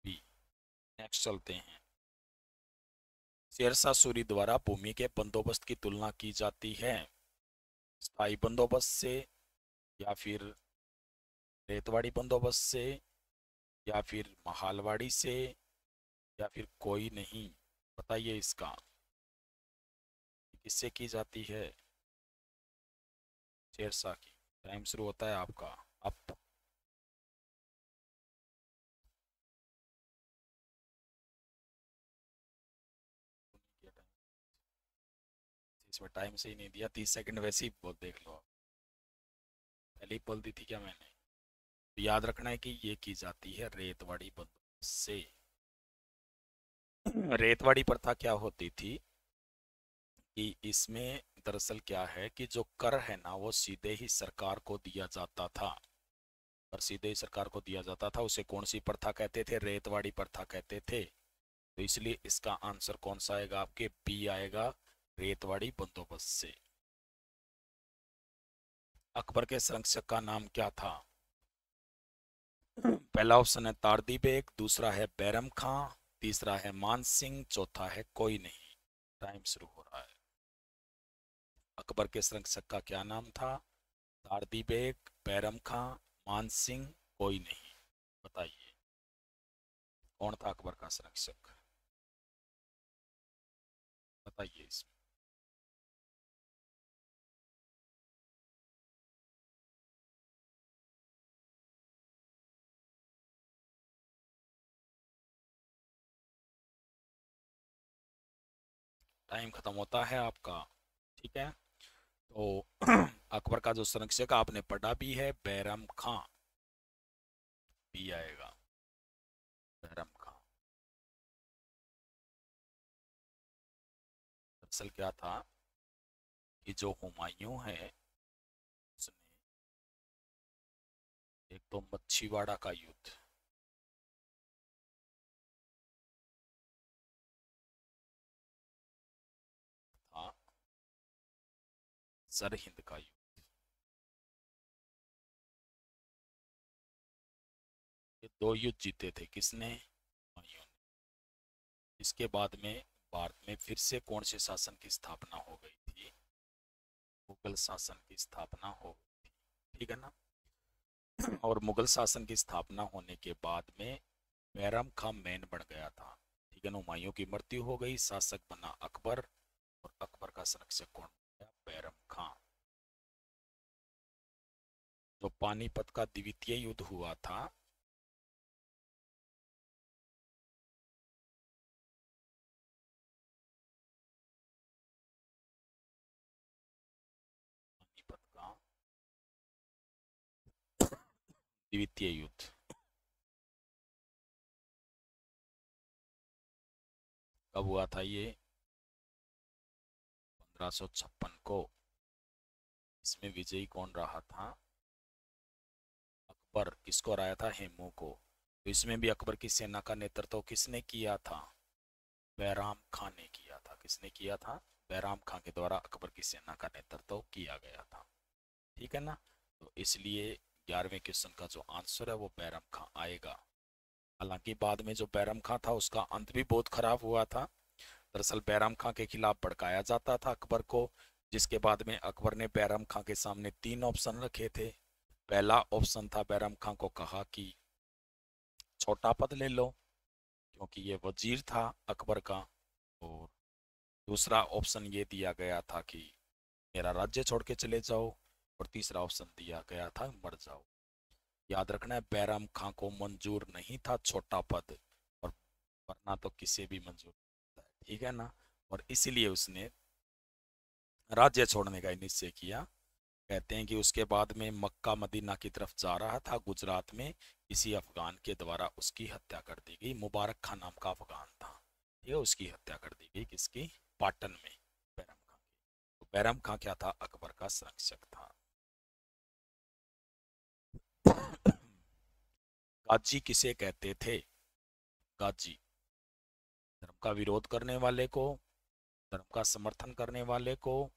S1: बी। नेक्स्ट चलते हैं। शेरशाह सूरी द्वारा भूमि के बंदोबस्त की तुलना की जाती है। स्थायी बंदोबस्त से या फिर रेतवाड़ी बंदोबस्त से या फिर महालवाड़ी से या फिर कोई नहीं, बताइए इसका। किससे की जाती है? शेरशाह की। टाइम शुरू होता है आपका। अब इसमें टाइम से ही नहीं दिया। तीस सेकंड वैसे ही बहुत देख लो पहले ही बोल दी थी क्या मैंने? तो याद रखना है कि ये की जाती है रेतवाड़ी बंदोबस्त से। रेतवाड़ी प्रथा क्या होती थी कि इसमें दरअसल क्या है कि जो कर है ना, वो सीधे ही सरकार को दिया जाता था। और सीधे ही सरकार को दिया जाता था, उसे कौन सी प्रथा कहते थे? रेतवाड़ी प्रथा कहते थे। तो इसलिए इसका आंसर कौन सा आएगा? आपके बी आएगा, रेतवाड़ी बंदोबस्त से। अकबर के संरक्षक का नाम क्या था? पहला ऑप्शन है तारदी बेग दूसरा है बैरम खां तीसरा है, मान सिंह, चौथा है, कोई नहीं। टाइम शुरू हो रहा है। अकबर के संरक्षक का क्या नाम था? तारदी बेग बैरम खां, मान सिंह, कोई नहीं। बताइए, कौन था अकबर का संरक्षक बताइए इसमें। टाइम खत्म होता है आपका, ठीक है? तो अकबर का जो संरक्षक आपने पढ़ा भी है, बैरम खां। भी आएगा। बैरम खां। दरअसल क्या था कि जो हुमायूं है उसने एक तो मच्छीवाड़ा का युद्ध। सरहिंद का युद्ध ये दो युद्ध जीते थे किसने? इसके बाद में भारत में फिर से कौन से शासन की स्थापना हो गई थी? मुगल शासन की स्थापना हो गई थी। ठीक है ना? और मुगल शासन की स्थापना होने के बाद में बैरम खां मैन बन गया था। ठीक है ना? हुमायूं की मृत्यु हो गई, शासक बना अकबर। और अकबर का संरक्षक कौन बैरम खां। जो पानीपत का द्वितीय युद्ध हुआ था। पानीपत का द्वितीय युद्ध। कब हुआ था ये? पंद्रह को। इसमें विजयी कौन रहा था? अकबर। किसको हराया था? हेमू को। तो इसमें भी अकबर की सेना का नेतृत्व किसने किया था? बैराम खान ने किया था। किसने किया था? बैराम खान के द्वारा अकबर की सेना का नेतृत्व किया गया था। ठीक है ना? तो इसलिए ग्यारहवें क्वेश्चन का जो आंसर है वो बैराम खां आएगा। हालाँकि बाद में जो बैरम खां था, उसका अंत भी बहुत खराब हुआ था। दरअसल बैराम खां के खिलाफ भड़काया जाता था अकबर को, जिसके बाद में अकबर ने बैराम खां के सामने तीन ऑप्शन रखे थे। पहला ऑप्शन था बैराम खां को कहा कि, छोटा पद ले लो, क्योंकि ये वज़ीर था अकबर का। और दूसरा ऑप्शन ये दिया गया था कि, मेरा राज्य छोड़ के चले जाओ। और तीसरा ऑप्शन दिया गया था, मर जाओ। याद रखना है, बैराम खां को मंजूर नहीं था छोटा पद, और वरना तो किसे भी मंजूर ठीक है ना? और इसीलिए उसने राज्य छोड़ने का निश्चय किया। कहते हैं कि उसके बाद में मक्का मदीना की तरफ़ जा रहा था। गुजरात में किसी अफगान के द्वारा उसकी हत्या कर दी गई। मुबारक खान नाम का अफगान था। ठीक है, उसकी हत्या कर दी गई किसकी? पाटन में। बैरम खां की। तो बैरम खां क्या था? अकबर का संरक्षक था। गाजी किसे कहते थे? गाजी धर्म का विरोध करने वाले को, धर्म का समर्थन करने वाले को,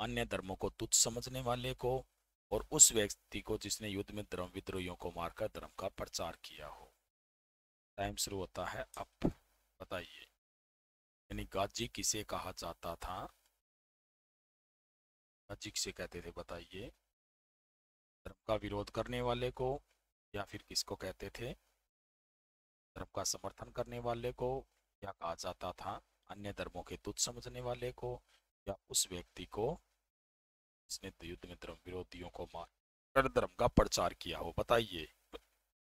S1: अन्य धर्मों को तुच्छ समझने वाले को और उस व्यक्ति को जिसने युद्ध में धर्म विद्रोहियों को मारकर धर्म का प्रचार किया हो। टाइम शुरू होता है अब। बताइए। यानी गाजी किसे कहा जाता था? गाजी किसे कहते थे बताइए? धर्म का विरोध करने वाले को या फिर किसको कहते थे? धर्म का समर्थन करने वाले को या कहा जाता था अन्य धर्मों के तुच्छ समझने वाले को या उस व्यक्ति को जिसने युद्ध में धर्म विरोधियों को मार धर्म का प्रचार किया हो। बताइए,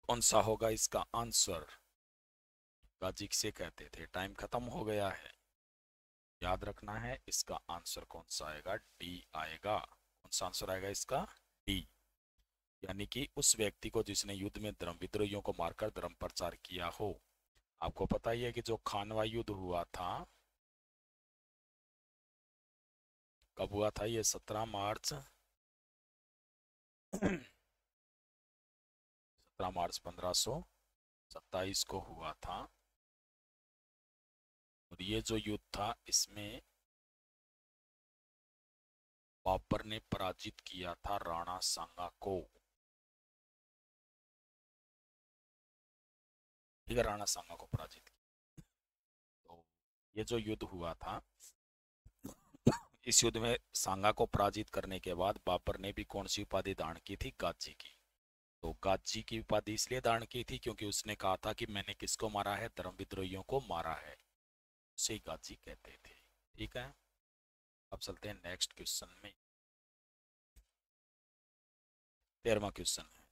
S1: कौन सा होगा इसका आंसर? गाजी से कहते थे, टाइम खत्म हो गया है। याद रखना है, इसका आंसर कौन सा आएगा? डी आएगा। कौन सा आंसर आएगा इसका? डी। यानी कि उस व्यक्ति को जिसने युद्ध में धर्म विद्रोहियों को मारकर धर्म प्रचार किया हो। आपको पता ही है कि जो खानवा युद्ध हुआ था, कब हुआ था ये सत्रह मार्च? सत्रह मार्च पंद्रह सो सत्ताईस को हुआ था। और ये जो युद्ध था, इसमें बाबर ने पराजित किया था राणा सांगा को। है राणा सांगा को पराजित किया। तो ये जो युद्ध हुआ था, इस युद्ध में सांगा को पराजित करने के बाद बाबर ने भी कौन सी उपाधि धारण की थी? गाजी की। तो गाजी की उपाधि इसलिए धारण की थी क्योंकि उसने कहा था कि मैंने किसको मारा है? धर्म विद्रोहियों को मारा है। उसे गाजी कहते थे। ठीक है? अब चलते हैं नेक्स्ट क्वेश्चन में। तेरवा क्वेश्चन है।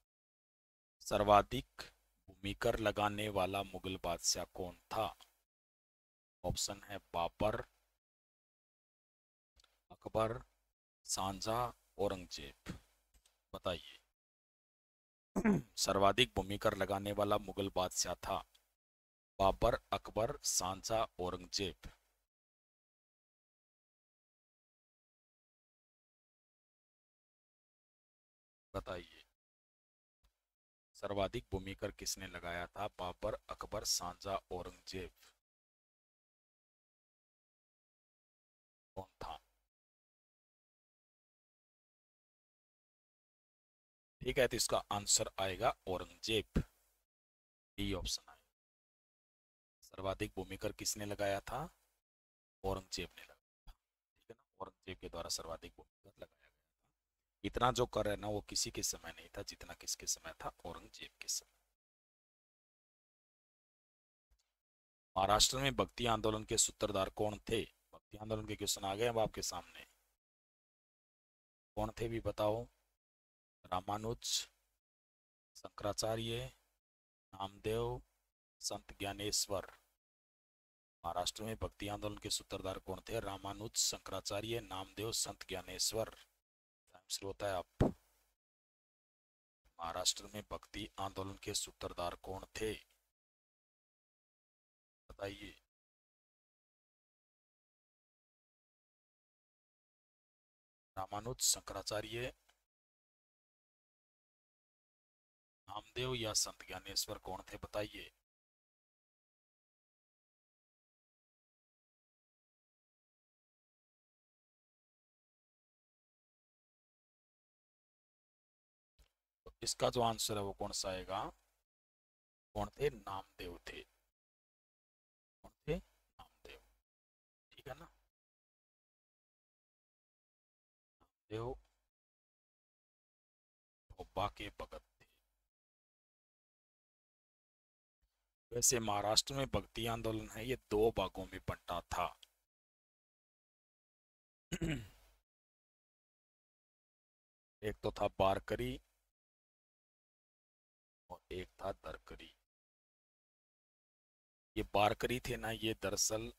S1: सर्वाधिक भूमिकर लगाने वाला मुगल बादशाह कौन था? ऑप्शन है बाबर अकबर सांझा औरंगज़ेब। बताइए। सर्वाधिक भूमिकर लगाने वाला मुगल बादशाह था बाबर अकबर सांझा औरंगज़ेब। बताइए। सर्वाधिक भूमिकर किसने लगाया था? बाबर, अकबर सांझा औरंगज़ेब। कौन था? ठीक है तो इसका आंसर आएगा औरंगज़ेब। डी ऑप्शन आएगा। सर्वाधिक भूमिकर किसने लगाया था? औरंगज़ेब ने लगाया था। ठीक है ना? औरंगज़ेब के द्वारा सर्वाधिक भूमिकर लगाया इतना जो कर है ना, वो किसी के समय नहीं था, जितना किसके समय था? औरंगज़ेब के समय। महाराष्ट्र में भक्ति आंदोलन के सूत्रधार कौन थे? भक्ति आंदोलन के क्वेश्चन आ गए अब आपके सामने। कौन थे भी बताओ? रामानुज, शंकराचार्य, नामदेव, संत ज्ञानेश्वर। महाराष्ट्र में भक्ति आंदोलन के सूत्रधार कौन थे? रामानुज, शंकराचार्य, नामदेव, संत ज्ञानेश्वर। शुरू होता है आप। महाराष्ट्र में भक्ति आंदोलन के सूत्रधार कौन थे? बताइए। रामानुज शंकराचार्य। नामदेव या संत ज्ञानेश्वर कौन थे? बताइए। इसका जो आंसर है वो कौन सा आएगा? कौन थे? नामदेव थे। कौन थे? नामदेव। ठीक है ना? नामदेव के भगत थे। वैसे महाराष्ट्र में भक्ति आंदोलन है, ये दो भागों में बंटा था। एक तो था बारकरी और एक था दरकरी। ये बारकरी थे ना, ये दरअसल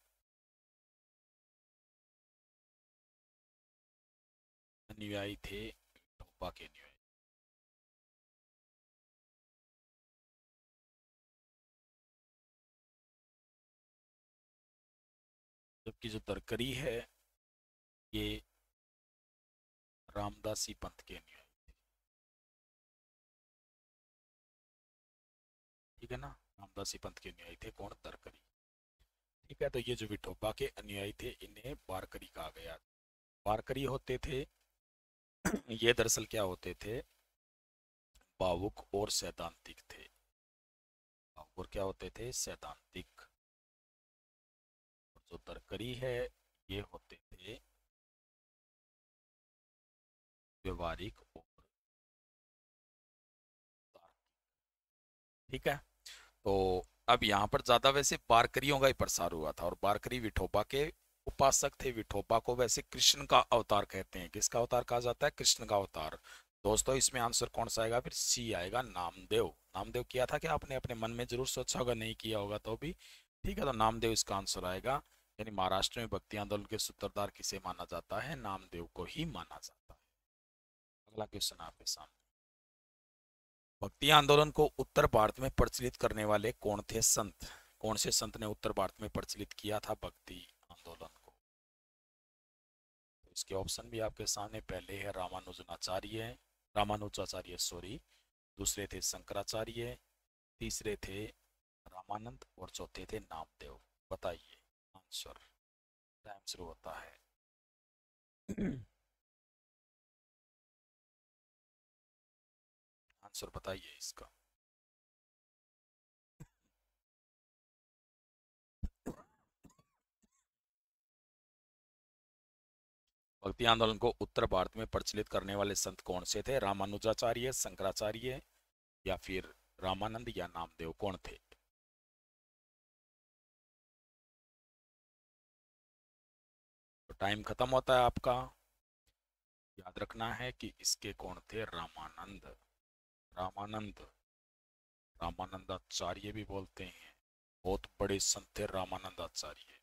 S1: अनुयायी थे विठोबा के अनुयायी। जबकि जो दरकरी है, ये रामदासी पंथ के अनुयायी। ठीक है ना? रामदासी पंथ के अनुयायी थे, कौन दरकरी ठीक है तो ये जो विठोबा के अनुयायी थे, इन्हें बारकरी कहा गया। बारकरी होते थे, ये दरअसल क्या होते थे? भावुक और सैद्धांतिक थे। और क्या होते थे? सैद्धांतिक। जो दरकरी है, ये होते थे व्यवहारिक और ठीक है? तो अब यहाँ पर ज़्यादा वैसे बारकरियों का ही प्रसार हुआ था और बारकरी विठोबा के उपासक थे। विठोबा को वैसे कृष्ण का अवतार कहते हैं। किसका अवतार कहा जाता है? कृष्ण का अवतार। दोस्तों, इसमें आंसर कौन सा आएगा? फिर सी आएगा, नामदेव। नामदेव किया था कि आपने? अपने मन में ज़रूर सोचा होगा, नहीं किया होगा तो भी। ठीक है तो नामदेव इसका आंसर आएगा। यानी महाराष्ट्र में भक्ति आंदोलन के सूत्रधार किसे माना जाता है? नामदेव को ही माना जाता है। अगला क्वेश्चन आपके सामने। भक्ति आंदोलन को उत्तर भारत में प्रचलित करने वाले कौन थे संत? कौन से संत ने उत्तर भारत में प्रचलित किया था भक्ति आंदोलन को? तो इसके ऑप्शन भी आपके सामने, पहले है रामानुजनाचार्य रामानुजाचार्य सॉरी दूसरे थे शंकराचार्य, तीसरे थे रामानंद और चौथे थे नामदेव। बताइए, आंसर टाइम शुरू होता है। आंसर बताइए इसका भक्ति आंदोलन को उत्तर भारत में प्रचलित करने वाले संत कौन से थे? रामानुजाचार्य, शंकराचार्य या फिर रामानंद या नामदेव? कौन थे? तो टाइम खत्म होता है आपका। याद रखना है कि इसके कौन थे? रामानंद। रामानंद। रामानंदाचार्य भी बोलते हैं। बहुत बड़े संत थे रामानंदाचार्य।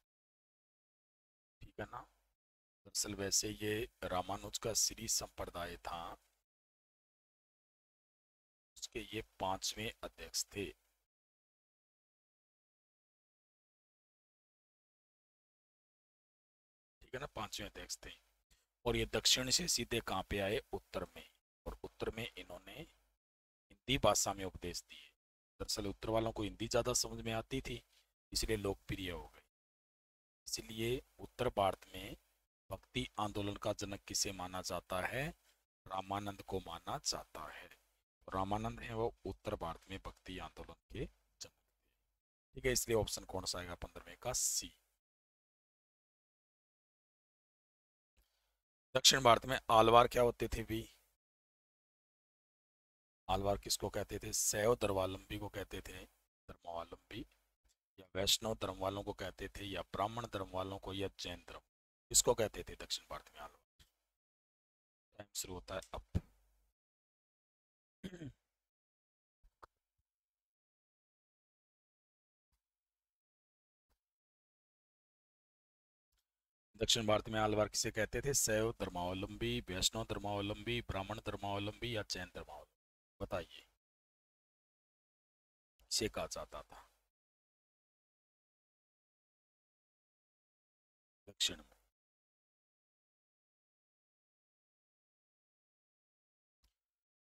S1: ठीक है ना? दरअसल वैसे ये रामानुज का श्री संप्रदाय था। उसके ये पाँचवें अध्यक्ष थे। ठीक है ना? पाँचवें अध्यक्ष थे। और ये दक्षिण से सीधे कहाँ पे आए? उत्तर में। और उत्तर में इन्होंने हिंदी भाषा में उपदेश दिए। दरअसल उत्तर वालों को हिंदी ज़्यादा समझ में आती थी, इसलिए लोकप्रिय हो गई इसलिए उत्तर भारत में भक्ति आंदोलन का जनक किसे माना जाता है? रामानंद को माना जाता है। रामानंद है वो उत्तर भारत में भक्ति आंदोलन के जनक ठीक है, इसलिए ऑप्शन कौन सा आएगा? पंद्रहवें का सी दक्षिण भारत में आलवार क्या होते थे भी? आलवार किसको कहते थे? शैव धर्मावलंबी को कहते थे, धर्मावलंबी, या वैष्णव धर्म वालों को कहते थे, या ब्राह्मण धर्म वालों को, या जैन धर्म, किसको कहते थे? दक्षिण भारत में आलवार। टाइम शुरू होता है अब। दक्षिण भारत में आलवार किसे कहते थे? शैव धर्मावलंबी, वैष्णव धर्मावलंबी, ब्राह्मण धर्मावलंबी, या जैन धर्मावलंबी। बताइए। इसे कहा जाता था। दक्षिण में।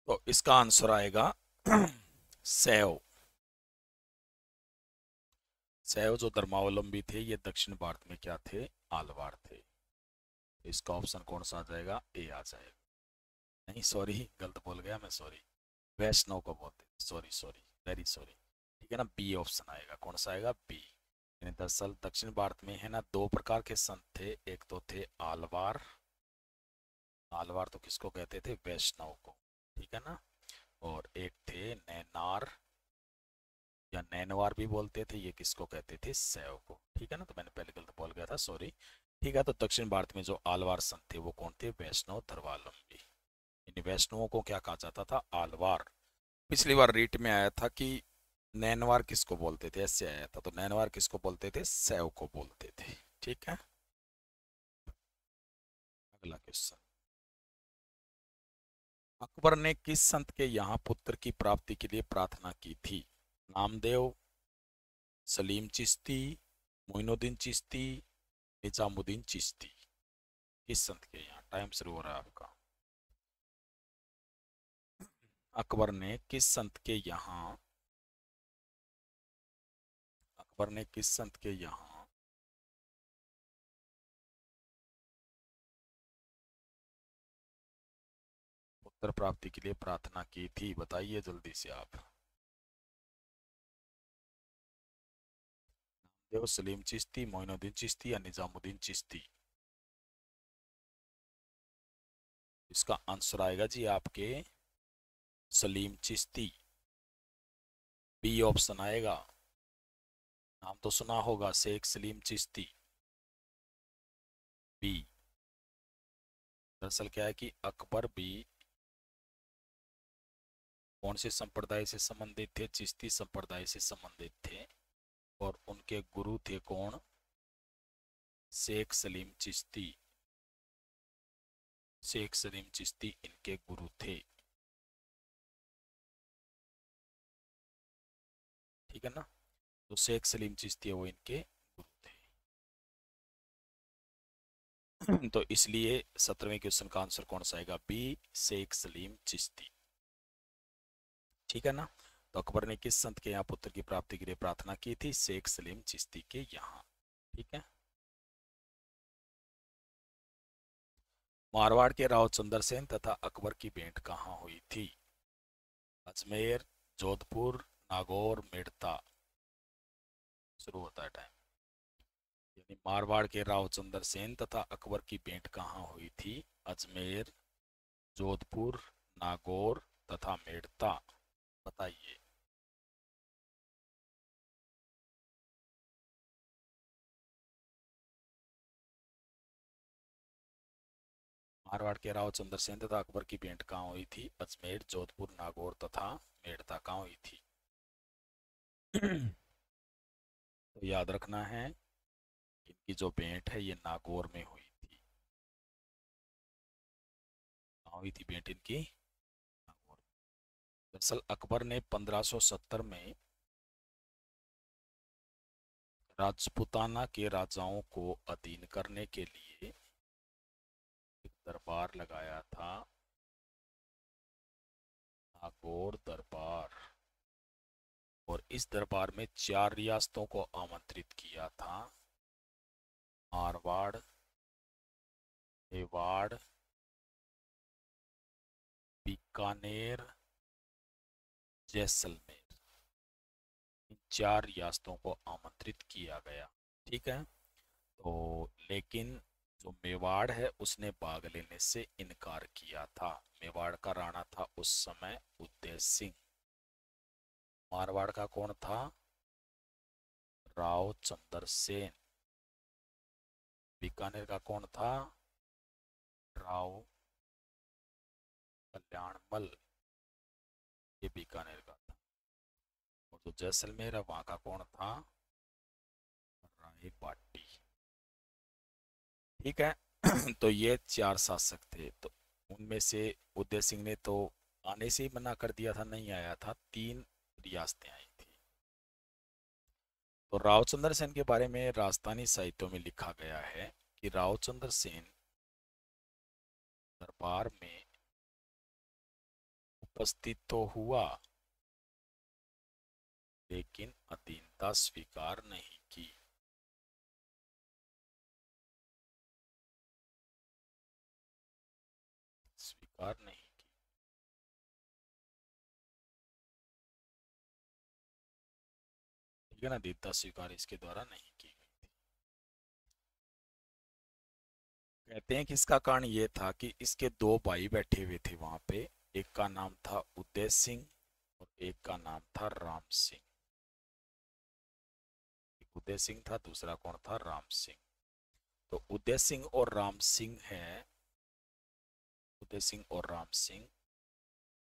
S1: तो इसका आंसर आएगा सैव। सैव जो धर्मावलंबी थे, ये दक्षिण भारत में क्या थे? आलवार थे। इसका ऑप्शन कौन सा आ जाएगा? ए आ जाएगा। नहीं सॉरी गलत बोल गया मैं सॉरी वैष्णव को बोलते सॉरी सॉरी वेरी सॉरी ठीक है ना? बी ऑप्शन आएगा। कौन सा आएगा? बी यानी दरअसल दक्षिण भारत में है ना, दो प्रकार के संत थे। एक तो थे आलवार। आलवार तो किसको कहते थे? वैष्णव को। ठीक है ना? और एक थे नैनार। या नैनवार भी बोलते थे, ये किसको कहते थे? सैव को। ठीक है ना? तो मैंने पहले गलत बोल गया था सॉरी ठीक है तो दक्षिण भारत में जो आलवार संत थे, वो कौन थे? वैष्णव धर्मावलंबी इन वैष्णवों को क्या कहा जाता था? आलवार। पिछली बार रीट में आया था कि नैनवार किसको बोलते थे? ऐसे आया था। तो नैनवार किसको बोलते थे? सैव को बोलते थे। ठीक है? अगला क्वेश्चन अकबर ने किस संत के यहाँ पुत्र की प्राप्ति के लिए प्रार्थना की थी? नामदेव, सलीम चिश्ती, मोइनुद्दीन चिश्ती, निजामुद्दीन चिश्ती। किस संत के यहाँ? टाइम शुरू हो रहा है आपका। अकबर ने किस संत के यहाँ, अकबर ने किस संत के यहाँ पुत्र प्राप्ति के लिए प्रार्थना की थी, बताइए जल्दी से आप। देव सलीम चिश्ती, मोइनुद्दीन चिश्ती या निजामुद्दीन चिश्ती? इसका आंसर आएगा जी आपके सलीम चिश्ती। बी ऑप्शन आएगा। नाम तो सुना होगा, शेख सलीम चिश्ती। बी दरअसल क्या है कि अकबर भी कौन से संप्रदाय से संबंधित थे? चिश्ती संप्रदाय से संबंधित थे। और उनके गुरु थे कौन? शेख सलीम चिश्ती। शेख सलीम चिश्ती इनके गुरु थे। ठीक है ना? तो शेख सलीम चिश्ती है वो इनके गुरु थे। तो इसलिए सत्रहवें क्वेश्चन का आंसर कौन सा आएगा? बी शेख सलीम चिश्ती ठीक है ना? तो अकबर ने किस संत के यहाँ पुत्र की प्राप्ति के लिए प्रार्थना की थी? शेख सलीम चिश्ती के यहाँ। ठीक है? मारवाड़ के राव चंद्र सेन तथा अकबर की भेंट कहाँ हुई थी? अजमेर, जोधपुर नागौर मेड़ता शुरू होता है टाइम यानी मारवाड़ के राव चंद्र सेन तथा अकबर की भेंट कहाँ हुई थी? अजमेर, जोधपुर, नागौर तथा मेड़ता बताइए। मारवाड़ के राव चंद्रसेन तथा अकबर की भेंट कहाँ हुई थी? अजमेर, जोधपुर, नागौर तथा मेड़ता कहाँ हुई थी? तो याद रखना है, इनकी जो भेंट है, ये नागौर में हुई थी। कहाँ हुई थी भेंट इनकी नागौर दरअसल अकबर ने 1570 में राजपुताना के राजाओं को अधीन करने के लिए एक दरबार लगाया था। नागौर दरबार। और इस दरबार में चार रियासतों को आमंत्रित किया था। मारवाड़ मेवाड़ बीकानेर, जैसलमेर। इन चार रियासतों को आमंत्रित किया गया, ठीक है? तो लेकिन जो मेवाड़ है, उसने भाग लेने से इनकार किया था। मेवाड़ का राणा था उस समय उदय सिंह। मारवाड़ का कौन था? राव चंद्र सेन। बीकानेर का कौन था? राव कल्याणमल ये बीकानेर का था। और जो जैसलमेर है, वहाँ का कौन था? राय बाटी। ठीक है तो ये चार शासक थे। तो उनमें से उदय सिंह ने तो आने से ही मना कर दिया था, नहीं आया था। तीन रियासतें आई थी। तो रावचंद्र सेन के बारे में राजस्थानी साहित्यों में लिखा गया है कि रावचंद्र सेन दरबार में उपस्थित तो हुआ, लेकिन अधीनता स्वीकार नहीं की। स्वीकार नहीं ठीक है ना अधीनता स्वीकार इसके द्वारा नहीं की गई थी। कहते हैं कि इसका कारण ये था कि इसके दो भाई बैठे हुए थे वहाँ पे। एक का नाम था उदय सिंह और एक का नाम था राम सिंह। उदय सिंह था, दूसरा कौन था? राम सिंह। तो उदय सिंह और राम सिंह है। उदय सिंह और राम सिंह।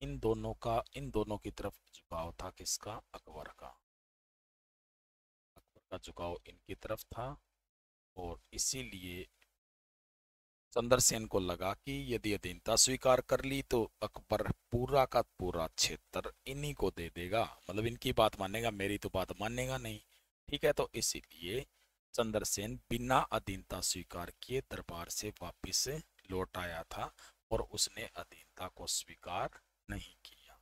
S1: इन दोनों का, इन दोनों की तरफ़ झुकाव था किसका? अकबर का। का झुकाव इनकी तरफ़ था और इसीलिए चंद्रसेन को लगा कि यदि अधीनता स्वीकार कर ली तो अकबर पूरा का पूरा क्षेत्र इन्हीं को दे देगा। मतलब इनकी बात मानेगा, मेरी तो बात मानेगा नहीं। ठीक है तो इसीलिए चंद्रसेन बिना अधीनता स्वीकार किए दरबार से वापिस लौट आया था और उसने अधीनता को स्वीकार नहीं किया।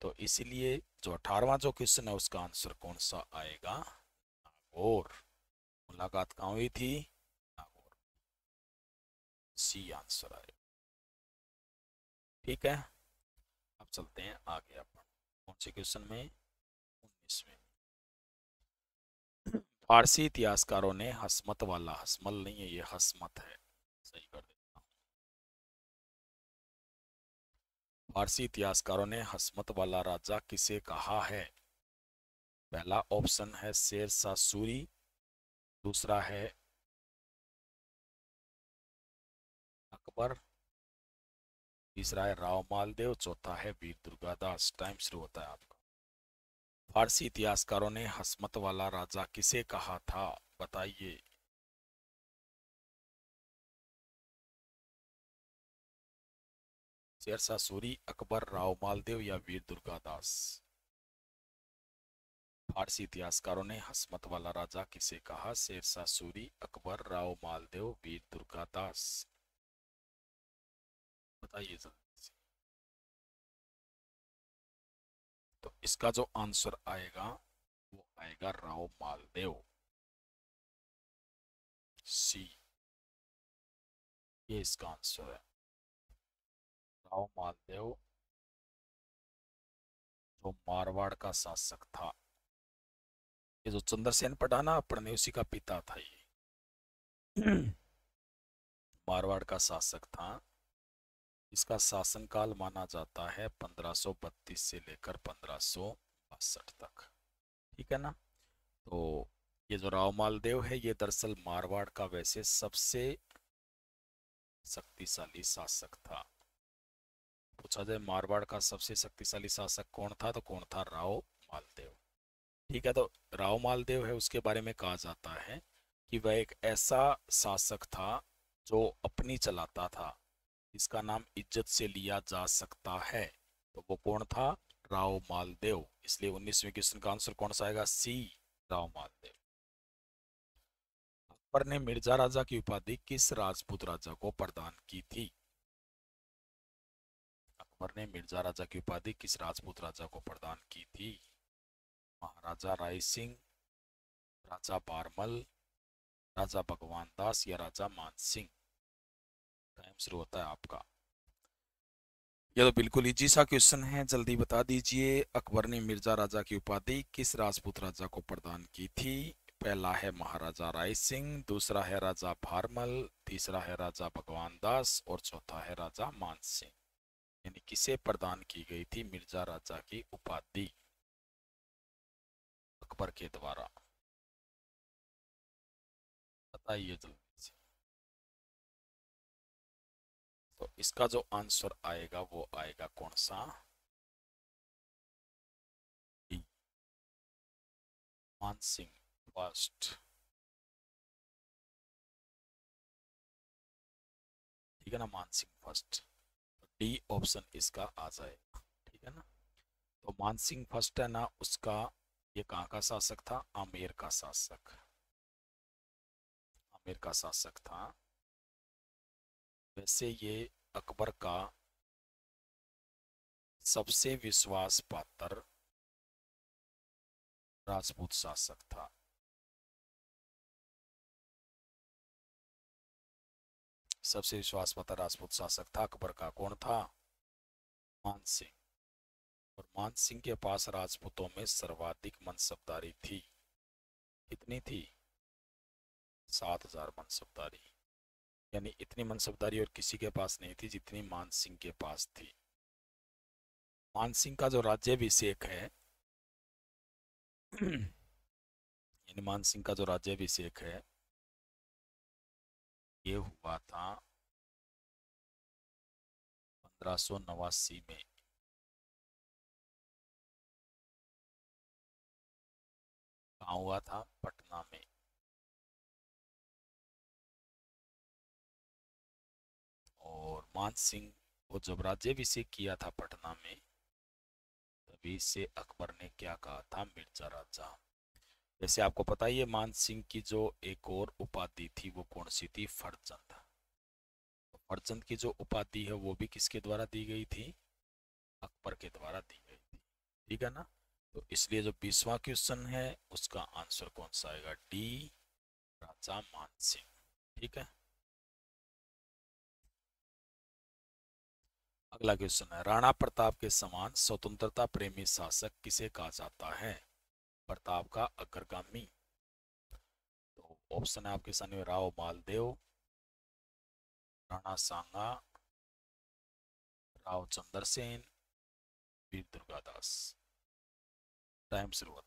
S1: तो इसलिए जो अठारवा जो क्वेश्चन है, उसका आंसर कौन सा आएगा? नागौर मुलाकात कहाँ हुई थी? नागौर। सी आंसर आएगा ठीक है, अब चलते हैं आगे अपन। कौन से क्वेश्चन में उन्नीसवें। फारसी इतिहासकारों ने हसमत वाला, हसमल नहीं है, ये हसमत है। सही कर देता हूँ। फारसी इतिहासकारों ने हसमत वाला राजा किसे कहा है? पहला ऑप्शन है शेर शाह सूरी, दूसरा है अकबर, तीसरा है राव मालदेव, चौथा है वीर दुर्गादास टाइम शुरू होता है आपका। फारसी इतिहासकारों ने हसमत वाला राजा किसे कहा था, बताइए। शेरशाह सूरी, अकबर, राव मालदेव या वीर दुर्गादास फारसी इतिहासकारों ने हसमत वाला राजा किसे कहा? शेरशाह सूरी, अकबर, राव मालदेव, वीर दुर्गादास बताइए तो इसका जो आंसर आएगा, वो आएगा राव मालदेव। सी। ये इसका आंसर है। राव मालदेव, जो मारवाड़ का शासक था। ये जो चंद्रसेन पढ़ाना अपन ने उसी का पिता था ये। मारवाड़ का शासक था। इसका शासनकाल माना जाता है 1532 से लेकर पंद्रह तक। ठीक है ना? तो ये जो राव मालदेव है, ये दरअसल मारवाड़ का वैसे सबसे शक्तिशाली शासक था। पूछा जाए मारवाड़ का सबसे शक्तिशाली शासक कौन था तो कौन था राव मालदेव? ठीक है तो राव मालदेव है, उसके बारे में कहा जाता है कि वह एक ऐसा शासक था जो अपनी चलाता था इसका नाम इज़्ज़त से लिया जा सकता है। तो वो कौन था? राव मालदेव। इसलिए उन्नीसवें क्वेश्चन का आंसर कौन सा आएगा? सी, राव मालदेव। अकबर ने मिर्ज़ा राजा की उपाधि किस राजपूत राजा को प्रदान की थी? अकबर ने मिर्ज़ा राजा की उपाधि किस राजपूत राजा को प्रदान की थी? महाराजा राय सिंह राजा बारमल राजा भगवान दास या राजा मान सिंह टाइम शुरू होता है आपका। यह तो बिल्कुल इजी सा क्वेश्चन है। जल्दी बता दीजिए अकबर ने मिर्ज़ा राजा की उपाधि किस राजपूत राजा को प्रदान की थी? पहला है महाराजा राय सिंह दूसरा है राजा भारमल तीसरा है राजा भगवान दास और चौथा है राजा मान सिंह यानी किसे प्रदान की गई थी मिर्ज़ा राजा की उपाधि? अकबर के द्वारा। बताइए जल्दी से। तो इसका जो आंसर आएगा, वो आएगा कौन सा? मान सिंह फ़र्स्ट ठीक है ना मान सिंह फ़र्स्ट डी ऑप्शन इसका आ जाएगा। ठीक है ना? तो मानसिंह फ़र्स्ट है ना, उसका ये कहाँ का शासक था? आमेर का शासक। आमेर का शासक था। वैसे ये अकबर का सबसे विश्वास पात्र राजपूत शासक था। सबसे विश्वास पात्र राजपूत शासक था अकबर का। कौन था? मान सिंह। और मान सिंह के पास राजपूतों में सर्वाधिक मनसबदारी थी। कितनी थी? सात हज़ार मनसबदारी। यानी इतनी मनसबदारी और किसी के पास नहीं थी जितनी मान सिंह के पास थी। मान सिंह का जो राज्याभिषेक है इन मानसिंह का जो राज्याभिषेक है, ये हुआ था पंद्रह सौ नवासी में। कहा हुआ था पटना में। और मान सिंह को जब राज्याभिषेक किया था पटना में, तभी से अकबर ने क्या कहा था? मिर्ज़ा राजा। जैसे आपको पता ही है, मान सिंह की जो एक और उपाधि थी, वो कौन सी थी? फरचंद। तो फरचंद की जो उपाधि है, वो भी किसके द्वारा दी गई थी? अकबर के द्वारा दी गई थी। ठीक है ना? तो इसलिए जो बीसवा क्वेश्चन है, उसका आंसर कौन सा आएगा? डी राजा मान सिंह ठीक है? अगला क्वेश्चन है, राणा प्रताप के समान स्वतंत्रता प्रेमी शासक किसे कहा जाता है? प्रताप का अग्रगामी। तो ऑप्शन है आपके सामने, राव मालदेव राणा सांगा, राव चंद्रसेन, वीर दुर्गादास टाइम शुरुआत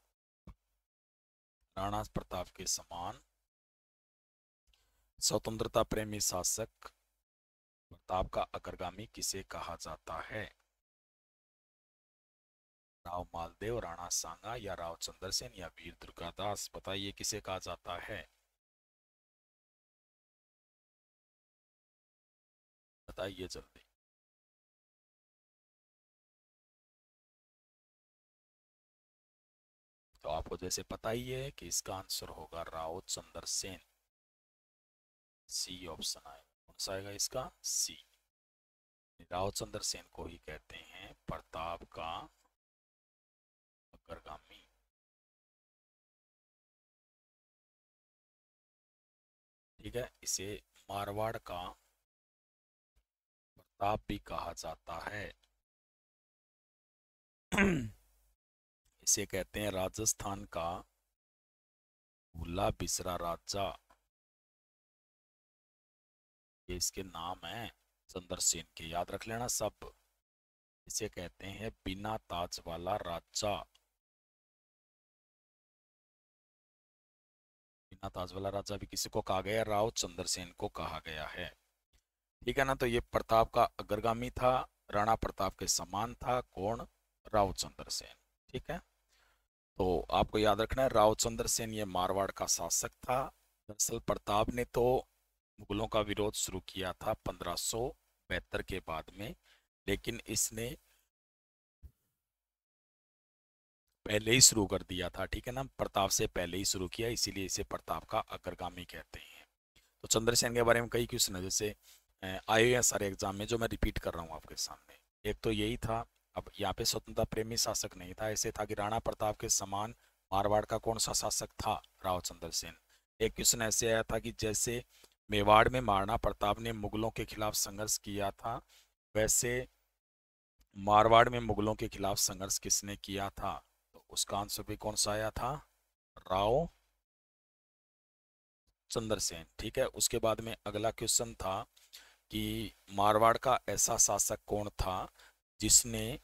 S1: राणा प्रताप के समान, स्वतंत्रता प्रेमी शासक प्रताप का अग्रगामी किसे कहा जाता है? राव मालदेव, राणा सांगा या राव चंद्रसेन या वीर दुर्गादास बताइए किसे कहा जाता है? बताइए जल्दी। तो आपको जैसे पता ही है कि इसका आंसर होगा राउत राव चंद्रसेन सी ऑप्शन आएगा कौन सा आएगा इसका? सी। राउत राव चंद्रसेन को ही कहते हैं प्रताप का अग्रगामी। ठीक है, इसे मारवाड़ का प्रताप भी कहा जाता है। इसे कहते हैं राजस्थान का भूला बिसरा राजा। ये इसके नाम है चंद्र सेन के। याद रख लेना सब। इसे कहते हैं बिना ताज वाला राजा। बिना ताज वाला राजा भी किसी को कहा गया राव चंद्रसेन को कहा गया है। ठीक है ना? तो ये प्रताप का अग्रगामी था, राणा प्रताप के समान था। कौन? राव चंद्रसेन ठीक है? तो आपको याद रखना है, रावचंद्र सेन ये मारवाड़ का शासक था। दरअसल प्रताप ने तो मुगलों का विरोध शुरू किया था पंद्रह के बाद में, लेकिन इसने पहले ही शुरू कर दिया था, ठीक है ना? प्रताप से पहले ही शुरू किया, इसीलिए इसे प्रताप का अग्रगामी कहते हैं। तो चंद्रसेन के बारे में कई क्वेश्चन है, जैसे आए हुए सारे एग्ज़ाम में, जो मैं रिपीट कर रहा हूँ आपके सामने। एक तो यही था अब यहाँ पे स्वतंत्रता प्रेमी शासक नहीं था, ऐसे था कि राणा प्रताप के समान मारवाड़ का कौन सा शासक था? रावचंद्र सेन। एक क्वेश्चन ऐसे आया था कि जैसे मेवाड़ में महाराणा प्रताप ने मुगलों के खिलाफ संघर्ष किया था, वैसे मारवाड़ में मुगलों के खिलाफ संघर्ष किसने किया था? तो उसका आंसर भी कौन सा आया था? राव चंद्रसेन ठीक है, उसके बाद में अगला क्वेश्चन था कि मारवाड़ का ऐसा शासक कौन था जिसने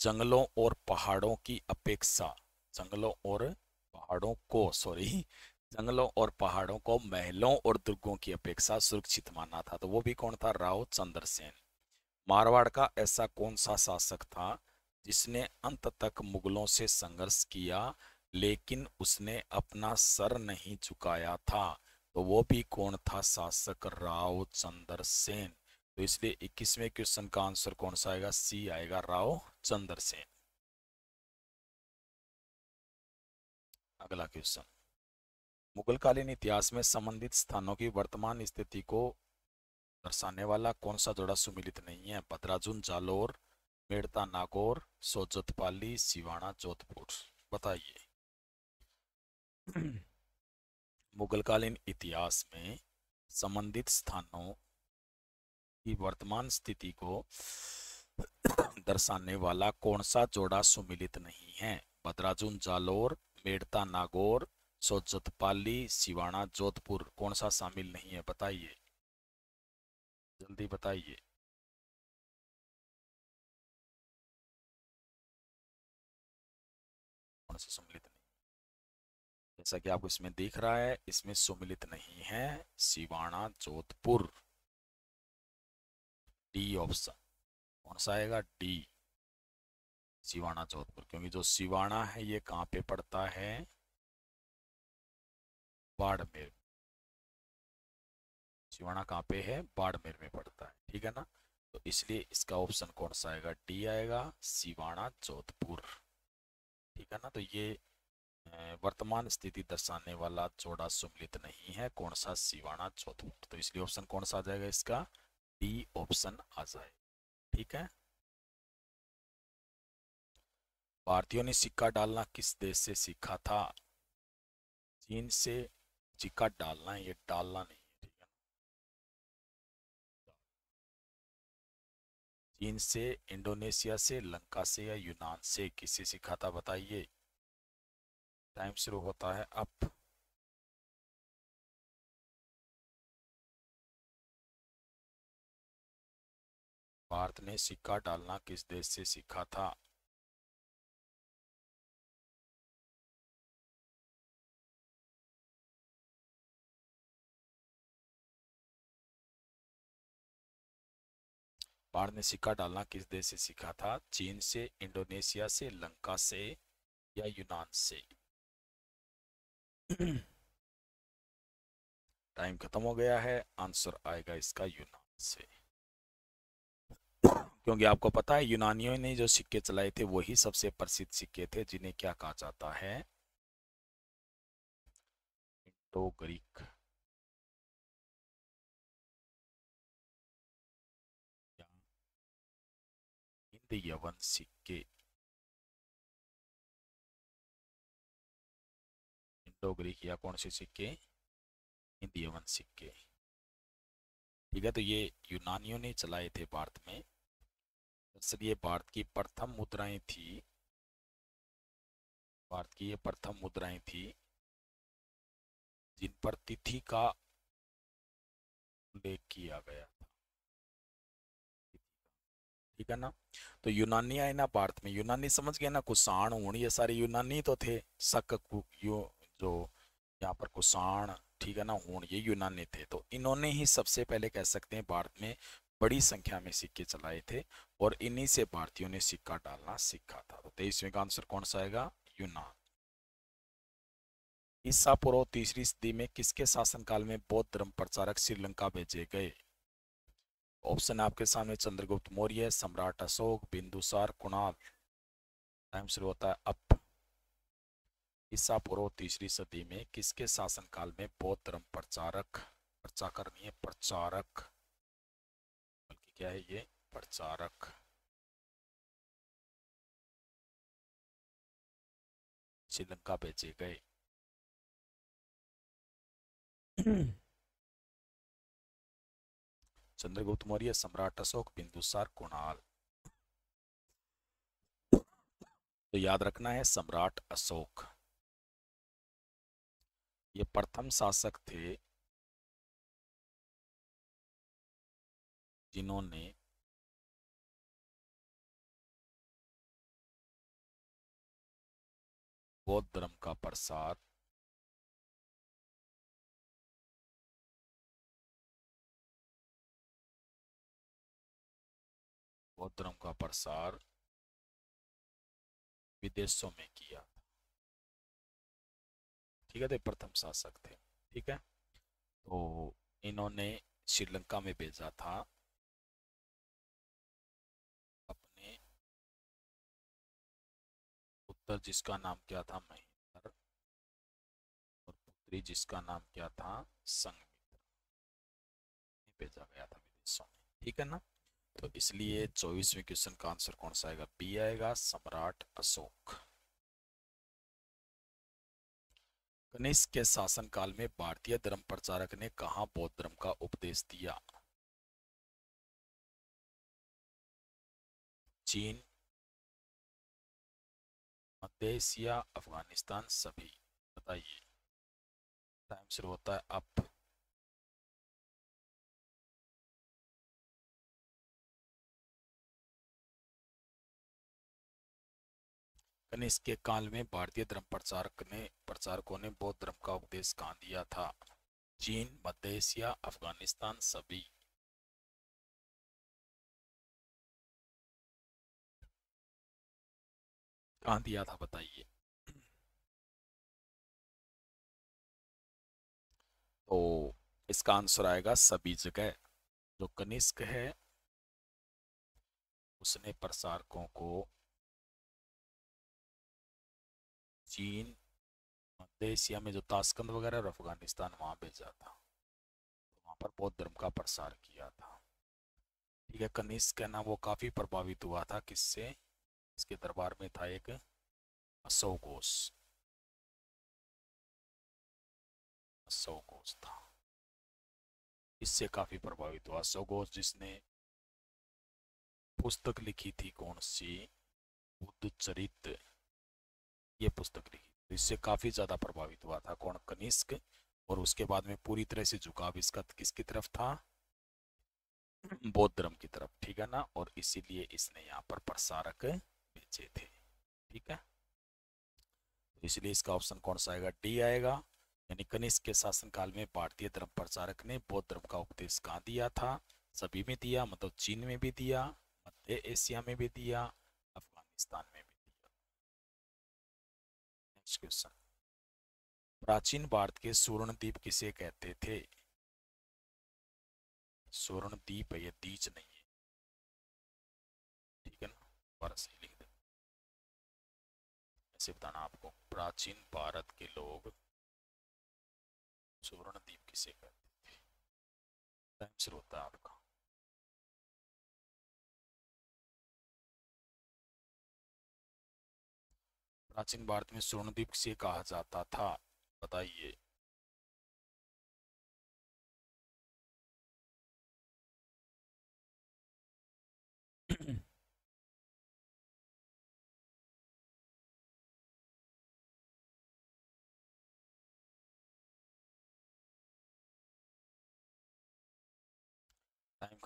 S1: जंगलों और पहाड़ों की अपेक्षा, जंगलों और पहाड़ों को सॉरी जंगलों और पहाड़ों को महलों और दुर्गों की अपेक्षा सुरक्षित माना था। तो वो भी कौन था? राव चंद्रसेन। मारवाड़ का ऐसा कौन सा शासक था जिसने अंत तक मुगलों से संघर्ष किया, लेकिन उसने अपना सर नहीं झुकाया था? तो वो भी कौन था शासक? राव चंद्रसेन। तो इसलिए इक्कीसवें क्वेश्चन का आंसर कौन सा आएगा? सी आएगा राव चंद्रसेन। अगला क्वेश्चन। मुगलकालीन इतिहास में संबंधित स्थानों की वर्तमान स्थिति को दर्शाने वाला कौन सा जोड़ा सुमिलित नहीं है? भद्राजुन, जालोर, मेड़ता, नागौर, सोजतपाली, सिवाना, जोधपुर। बताइए। मुगलकालीन इतिहास में संबंधित स्थानों की वर्तमान स्थिति को दर्शाने वाला कौन सा जोड़ा सुमिलित नहीं है? बदराजुन जालोर, मेड़ता, नागौर, सोजतपाली सिवाना जोधपुर कौन सा शामिल नहीं है? बताइए। जल्दी बताइए। कौन सा सम्मिलित नहीं जैसा कि आपको इसमें दिख रहा है, इसमें सुमिलित नहीं है सिवाना जोधपुर। डी ऑप्शन कौन सा आएगा? डी सिवाना जोधपुर, क्योंकि जो सिवाना है, ये कहाँ पे पड़ता है? बाड़मेर सिवाना कहाँ पे है? बाड़मेर में पड़ता है, ठीक है ना? तो इसलिए इसका ऑप्शन कौन सा आएगा? डी आएगा सिवाना जोधपुर, ठीक है ना? तो ये वर्तमान स्थिति दर्शाने वाला जोड़ा सुमिलित नहीं है, कौन सा? सिवाना जोधपुर। तो इसलिए ऑप्शन कौन सा आ जाएगा इसका? डी ऑप्शन आ जाए। ठीक है? भारतीयों ने सिक्का डालना किस देश से सीखा था? चीन से सिक्का डालना है, ये डालना नहीं है, ठीक है? चीन से, इंडोनेशिया से, लंका से या यूनान से किसे सीखा था, बताइए? टाइम शुरू होता है अब। भारत ने सिक्का डालना किस देश से सीखा था? भारत ने सिक्का डालना किस देश से सीखा था? चीन से, इंडोनेशिया से, लंका से या यूनान से? टाइम खत्म हो गया है। आंसर आएगा इसका यूनान से। क्योंकि आपको पता है, यूनानियों ने जो सिक्के चलाए थे, वही सबसे प्रसिद्ध सिक्के थे, जिन्हें क्या कहा जाता है? Indo Greek. हिंद यवन सिक्के। इंडो ग्रीक या कौन से सिक्के? हिंद यवन सिक्के। ठीक है तो ये यूनानियों ने चलाए थे भारत में। ये भारत की प्रथम मुद्राएँ थी। भारत की ये प्रथम मुद्राएँ थी, जिन पर तिथि का उल्लेख किया गया था। ठीक है ना? तो यूनानी आए ना भारत में, यूनानी समझ गए ना, कुषाण ऊण ये सारे यूनानी तो थे, शक यो, जो, यहाँ पर कुषाण, ठीक है ना ऊण ये यूनानी थे। तो इन्होंने ही सबसे पहले कह सकते हैं भारत में बड़ी संख्या में सिक्के चलाए थे और इन्हीं से भारतीयों ने सिक्का डालना सीखा था। तो तेईसवें का आंसर कौन सा आएगा? यूनान। ईसा पूर्व तीसरी सदी में किसके शासनकाल में बौद्ध धर्म प्रचारक श्रीलंका भेजे गए? ऑप्शन आपके सामने चंद्रगुप्त मौर्य, सम्राट अशोक, बिंदुसार कुणाल। टाइम शुरू होता है अब। ईसा पूर्व तीसरी सदी में किसके शासनकाल में बौद्ध धर्म प्रचारक प्रचाकर नहीं है, प्रचारक। क्या है ये? प्रचारक। श्रीलंका भेजे गए। चंद्रगुप्त मौर्य सम्राट अशोक बिंदुसार कुणाल। तो याद रखना है सम्राट अशोक। ये प्रथम शासक थे जिन्होंने बौद्ध धर्म का प्रसार बौद्ध धर्म का प्रसार विदेशों में किया ठीक है तो प्रथम शासक थे, ठीक है? तो इन्होंने श्रीलंका में भेजा था। पुत्र जिसका नाम क्या था महेंद्र और पुत्री जिसका नाम क्या था संगमित्र भेजा गया था विदेशों में ठीक है ना? तो इसलिए चौबीसवें क्वेश्चन का आंसर कौन सा आएगा? बी आएगा, सम्राट अशोक। कनिष्क के शासनकाल में भारतीय धर्म प्रचारक ने कहा बौद्ध धर्म का उपदेश दिया? चीन मध्य एशिया अफ़गानिस्तान सभी? बताइए। टाइम शुरू होता है अब कनिष्क के काल में भारतीय धर्म प्रचारक ने, प्रचारकों ने बौद्ध धर्म का उपदेश कहाँ दिया था? चीन, मध्य एशिया, अफ़गानिस्तान सभी। कहाँ दिया था बताइए। तो इसका आंसर आएगा, सभी जगह, जो कनिष्क है, उसने प्रसारकों को चीन मध्य एशिया में जो ताशकंद वगैरह और अफ़गानिस्तान, वहाँ भेजा था। वहाँ पर बौद्ध धर्म का प्रसार किया था। ठीक है, कनिष्क है ना, वो काफ़ी प्रभावित हुआ था, किससे? इसके दरबार में था एक असोगोस असोगोस था। इससे काफ़ी प्रभावित हुआ। असोगोस जिसने पुस्तक लिखी थी कौन सी? बुद्ध चरित्र ये पुस्तक लिखी तो इससे काफ़ी ज़्यादा प्रभावित हुआ था कौन? कनिष्क। और उसके बाद में पूरी तरह से झुकाव इसका किसकी तरफ़ था? बौद्ध धर्म की तरफ़। ठीक है ना? और इसीलिए इसने यहाँ पर प्रसारक भेजे थे, ठीक है? तो इसलिए इसका ऑप्शन कौन सा आएगा? डी आएगा। यानी कनिष्क के शासनकाल में भारतीय धर्म प्रचारक ने बौद्ध धर्म का उपदेश कहाँ दिया था? सभी में दिया मतलब चीन में भी दिया, मध्य एशिया में भी दिया, अफ़गानिस्तान में भी दिया। नेक्स्ट क्वेश्चन प्राचीन भारत के स्वर्ण द्वीप किसे कहते थे? स्वर्ण द्वीप है, ये दीज नहीं है। ठीक है ना? दे ऐसे बताना आपको। प्राचीन भारत के लोग सुवर्ण द्वीप किसे कहते थे। टाइम होता है आपका। प्राचीन भारत में स्वर्णदीप से कहा जाता था, बताइए।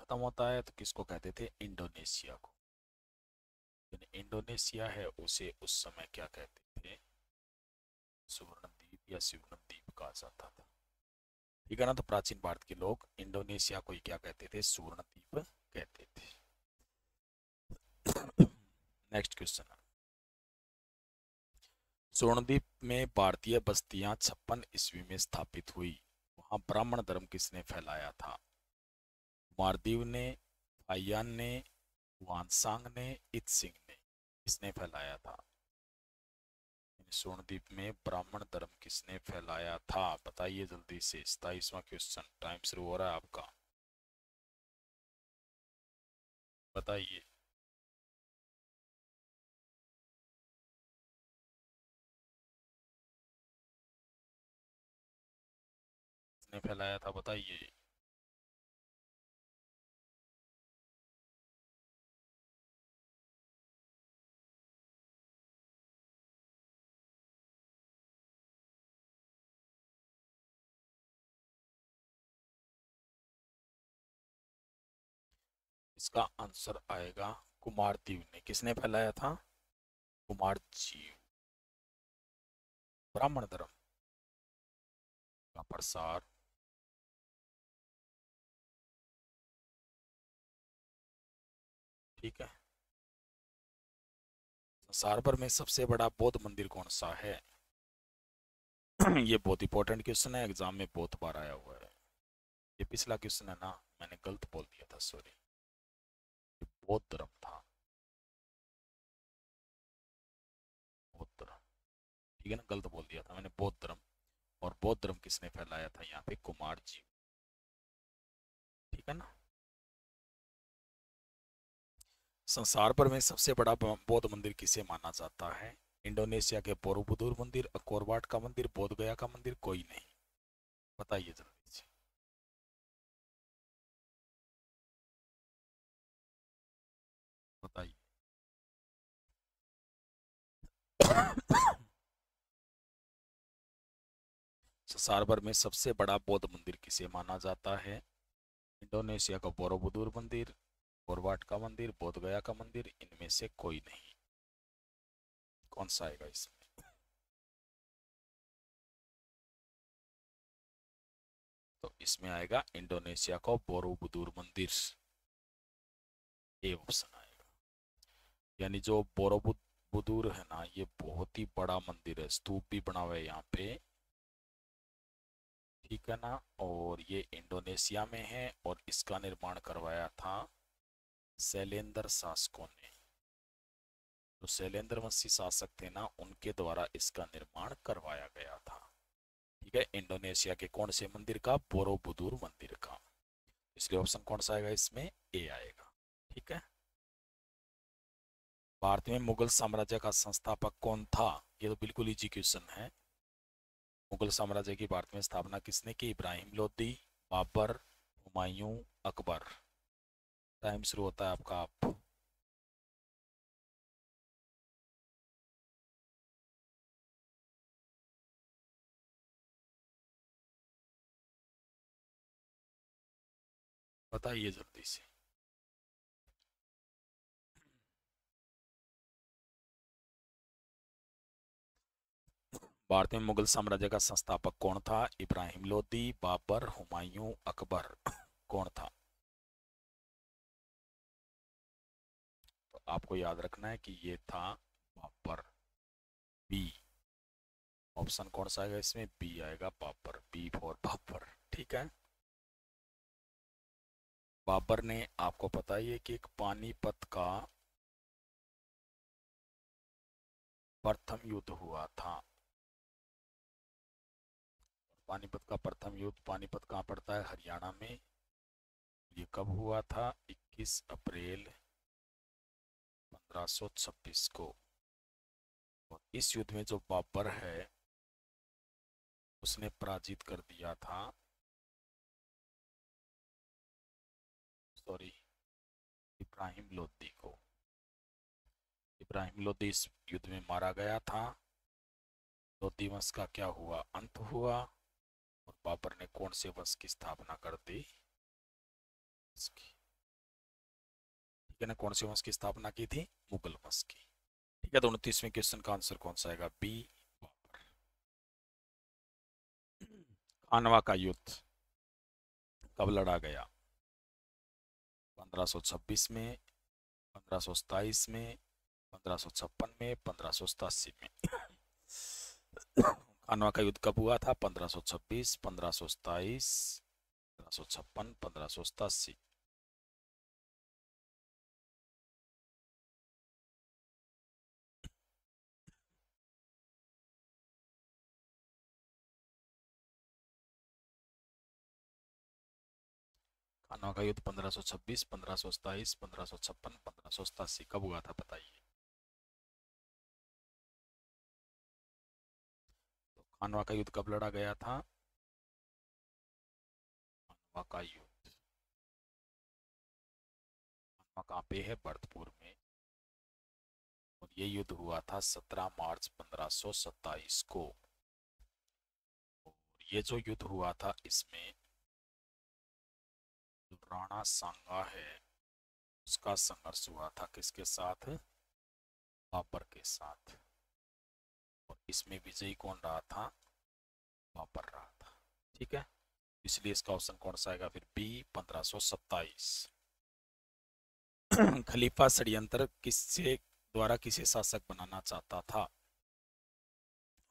S1: खत्म होता है तो किसको कहते थे? इंडोनेशिया को। इंडोनेशिया है, उसे उस समय क्या कहते थे? सुवर्ण द्वीप या शिवनम द्वीप कहा जाता था। ठीक है ना? तो प्राचीन भारत के लोग इंडोनेशिया को ही क्या कहते थे? सुवर्ण द्वीप कहते थे। नेक्स्ट क्वेश्चन स्वर्णद्वीप में भारतीय बस्तियाँ छप्पन ईस्वी में स्थापित हुई। वहाँ ब्राह्मण धर्म किसने फैलाया था? मारदीव ने फाइयान ने, वानसांग ने इत सिंह ने, किसने फैलाया था? स्वर्णद्वीप में ब्राह्मण धर्म किसने फैलाया था? बताइए जल्दी से सताइसवा क्वेश्चन टाइम शुरू हो रहा है आपका। बताइए। फैलाया था? बताइए। इसका आंसर आएगा कुमार दीव ने। किसने फैलाया था? कुमार जीव ब्राह्मण धर्म। का प्रसार। ठीक है। संसार भर में सबसे बड़ा बौद्ध मंदिर कौन सा है? ये बहुत इंपॉर्टेंट क्वेश्चन है। एग्ज़ाम में बहुत बार आया हुआ है। ये पिछला क्वेश्चन है ना? मैंने गलत बोल दिया था सॉरी बौद्ध धर्म था बौद्ध धर्म ठीक है ना गलत बोल दिया था मैंने बौद्ध धर्म और बौद्ध धर्म किसने फैलाया था यहाँ पे कुमार जी ठीक है ना संसार भर में सबसे बड़ा बौद्ध मंदिर किसे माना जाता है इंडोनेशिया के बोरोबुदूर मंदिर अकोरवाट का मंदिर बोधगया का मंदिर कोई नहीं बताइए जल्दी संसार भर में सबसे बड़ा बौद्ध मंदिर किसे माना जाता है? इंडोनेशिया का बोरोबुदूर मंदिर, बोरवाट का मंदिर बोध गया का मंदिर, इनमें से कोई नहीं। कौन सा आएगा इसमें? तो इसमें आएगा इंडोनेशिया का बोरोबुदूर मंदिर। ए ऑप्शन आएगा। यानी जो बोरोबुदूर है ना, ये बहुत ही बड़ा मंदिर है, स्तूप भी बना हुआ है यहाँ पे। ठीक है ना? और ये इंडोनेशिया में है और इसका निर्माण करवाया था शैलेंद्र शासकों ने। जो शैलेंद्र वंशी शासक थे ना, उनके द्वारा इसका निर्माण करवाया गया था। ठीक है? इंडोनेशिया के कौन से मंदिर का? बोरोबुदूर मंदिर का। इसलिए ऑप्शन कौन सा आएगा इसमें? ए आएगा। ठीक है? भारत में मुगल साम्राज्य का संस्थापक कौन था? ये तो बिल्कुल इजी क्वेश्चन है। मुगल साम्राज्य की भारत में स्थापना किसने की? इब्राहिम लोदी, बाबर, हुमायूं अकबर। टाइम शुरू होता है आपका आप। बताइए जल्दी से। भारत में मुगल साम्राज्य का संस्थापक कौन था? इब्राहिम लोदी, बाबर, हुमायूं अकबर। कौन था? तो आपको याद रखना है कि ये था बाबर बी। ऑप्शन कौन सा आएगा इसमें? बी आएगा बाबर, बी फॉर बाबर। ठीक है? बाबर ने आपको पता ही है कि एक पानीपत का प्रथम युद्ध हुआ था। पानीपत का प्रथम युद्ध पानीपत कहाँ पड़ता है? हरियाणा में। ये कब हुआ था? 21 अप्रैल 1526 को। और इस युद्ध में जो बाबर है, उसने पराजित कर दिया था। सॉरी, इब्राहिम लोदी को। इब्राहिम लोदी इस युद्ध में मारा गया था। लोदी वंश का क्या हुआ? अंत हुआ। बाबर ने कौन से वंश की स्थापना कर दी? ठीक है ना, कौन से वंश की स्थापना की थी? मुगल वंश की। ठीक है तो उनतीसवें क्वेश्चन का आंसर कौन सा आएगा? बी, बाबर। खानवा का युद्ध कब लड़ा गया? 1526 में 1527 में 1556 में 1587 में। खानवा का युद्ध कब हुआ था? 1526 1527 1556 1587 खानवा का युद्ध 1526 1527 1556 1587 कब हुआ था, बताइए? खानवा का युद्ध कब लड़ा गया था? खानवा का युद्ध। खानवा कहाँ पे है भरतपुर में। और ये युद्ध हुआ था 17 मार्च 1527 को। और ये जो युद्ध हुआ था इसमें राणा सांगा है, उसका संघर्ष हुआ था किसके साथ? बाबर के साथ। और इसमें विजयी कौन रहा था? बाबर रहा था ठीक है। इसलिए इसका ऑप्शन कौन सा आएगा? फिर बी पंद्रह सौ सत्ताईस। खलीफा षडयंत्र किससे द्वारा किसे शासक बनाना चाहता था?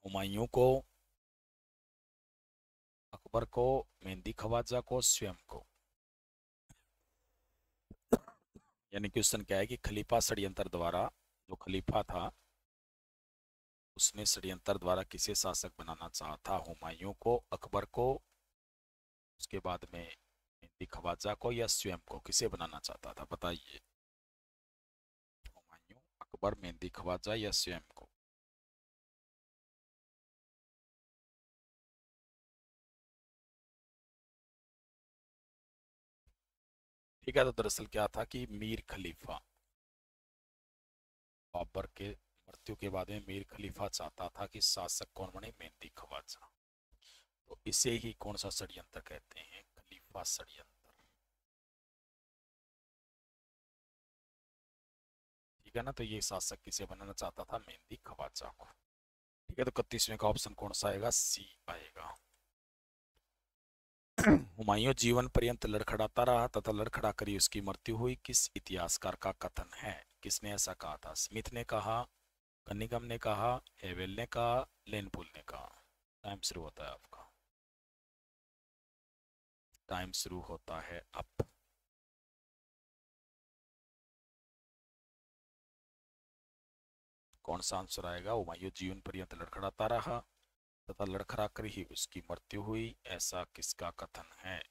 S1: हुमायूं को अकबर को मेहंदी खवाजा को स्वयं को। यानी क्वेश्चन क्या है कि खलीफा षड्यंत्र द्वारा जो खलीफा था उसने षड्यंत्र द्वारा किसे शासक बनाना चाहा था? हुमायूं को, अकबर को, उसके बाद में मेहंदी खवाजा को या स्वयं को किसे बनाना चाहता था? बताइए। हुमायूं, अकबर, मेहंदी खवाजा या स्वयं को? ठीक है तो दरअसल क्या था कि मीर खलीफा बाबर के मृत्यु के बाद में मीर खलीफा चाहता था कि शासक कौन बने? मेहंदी खवाजा। तो इसे ही कौन सा षड्यंत्र कहते हैं? खलीफा षड्यंत्र। ठीक है ना? तो ये शासक किसे बनाना चाहता था? मेहंदी खवाजा को। ठीक है तो इकतीसवें का ऑप्शन कौन सा आएगा? सी आएगा। हुमायूं जीवन पर्यंत लड़खड़ाता रहा, तथा लड़खड़ा कर उसकी मृत्यु हुई। किस इतिहासकार का कथन है? किसने ऐसा कहा था? स्मिथ ने कहा कनिगम ने कहा हेवेल ने कहा, लेनपुल ने कहा। टाइम शुरू होता है आपका। टाइम शुरू होता है अब। कौन सा आंसर आएगा? हुमायूं जीवन पर्यंत लड़खड़ाता रहा, तथा लड़खड़ा कर ही उसकी मृत्यु हुई, ऐसा किसका कथन है?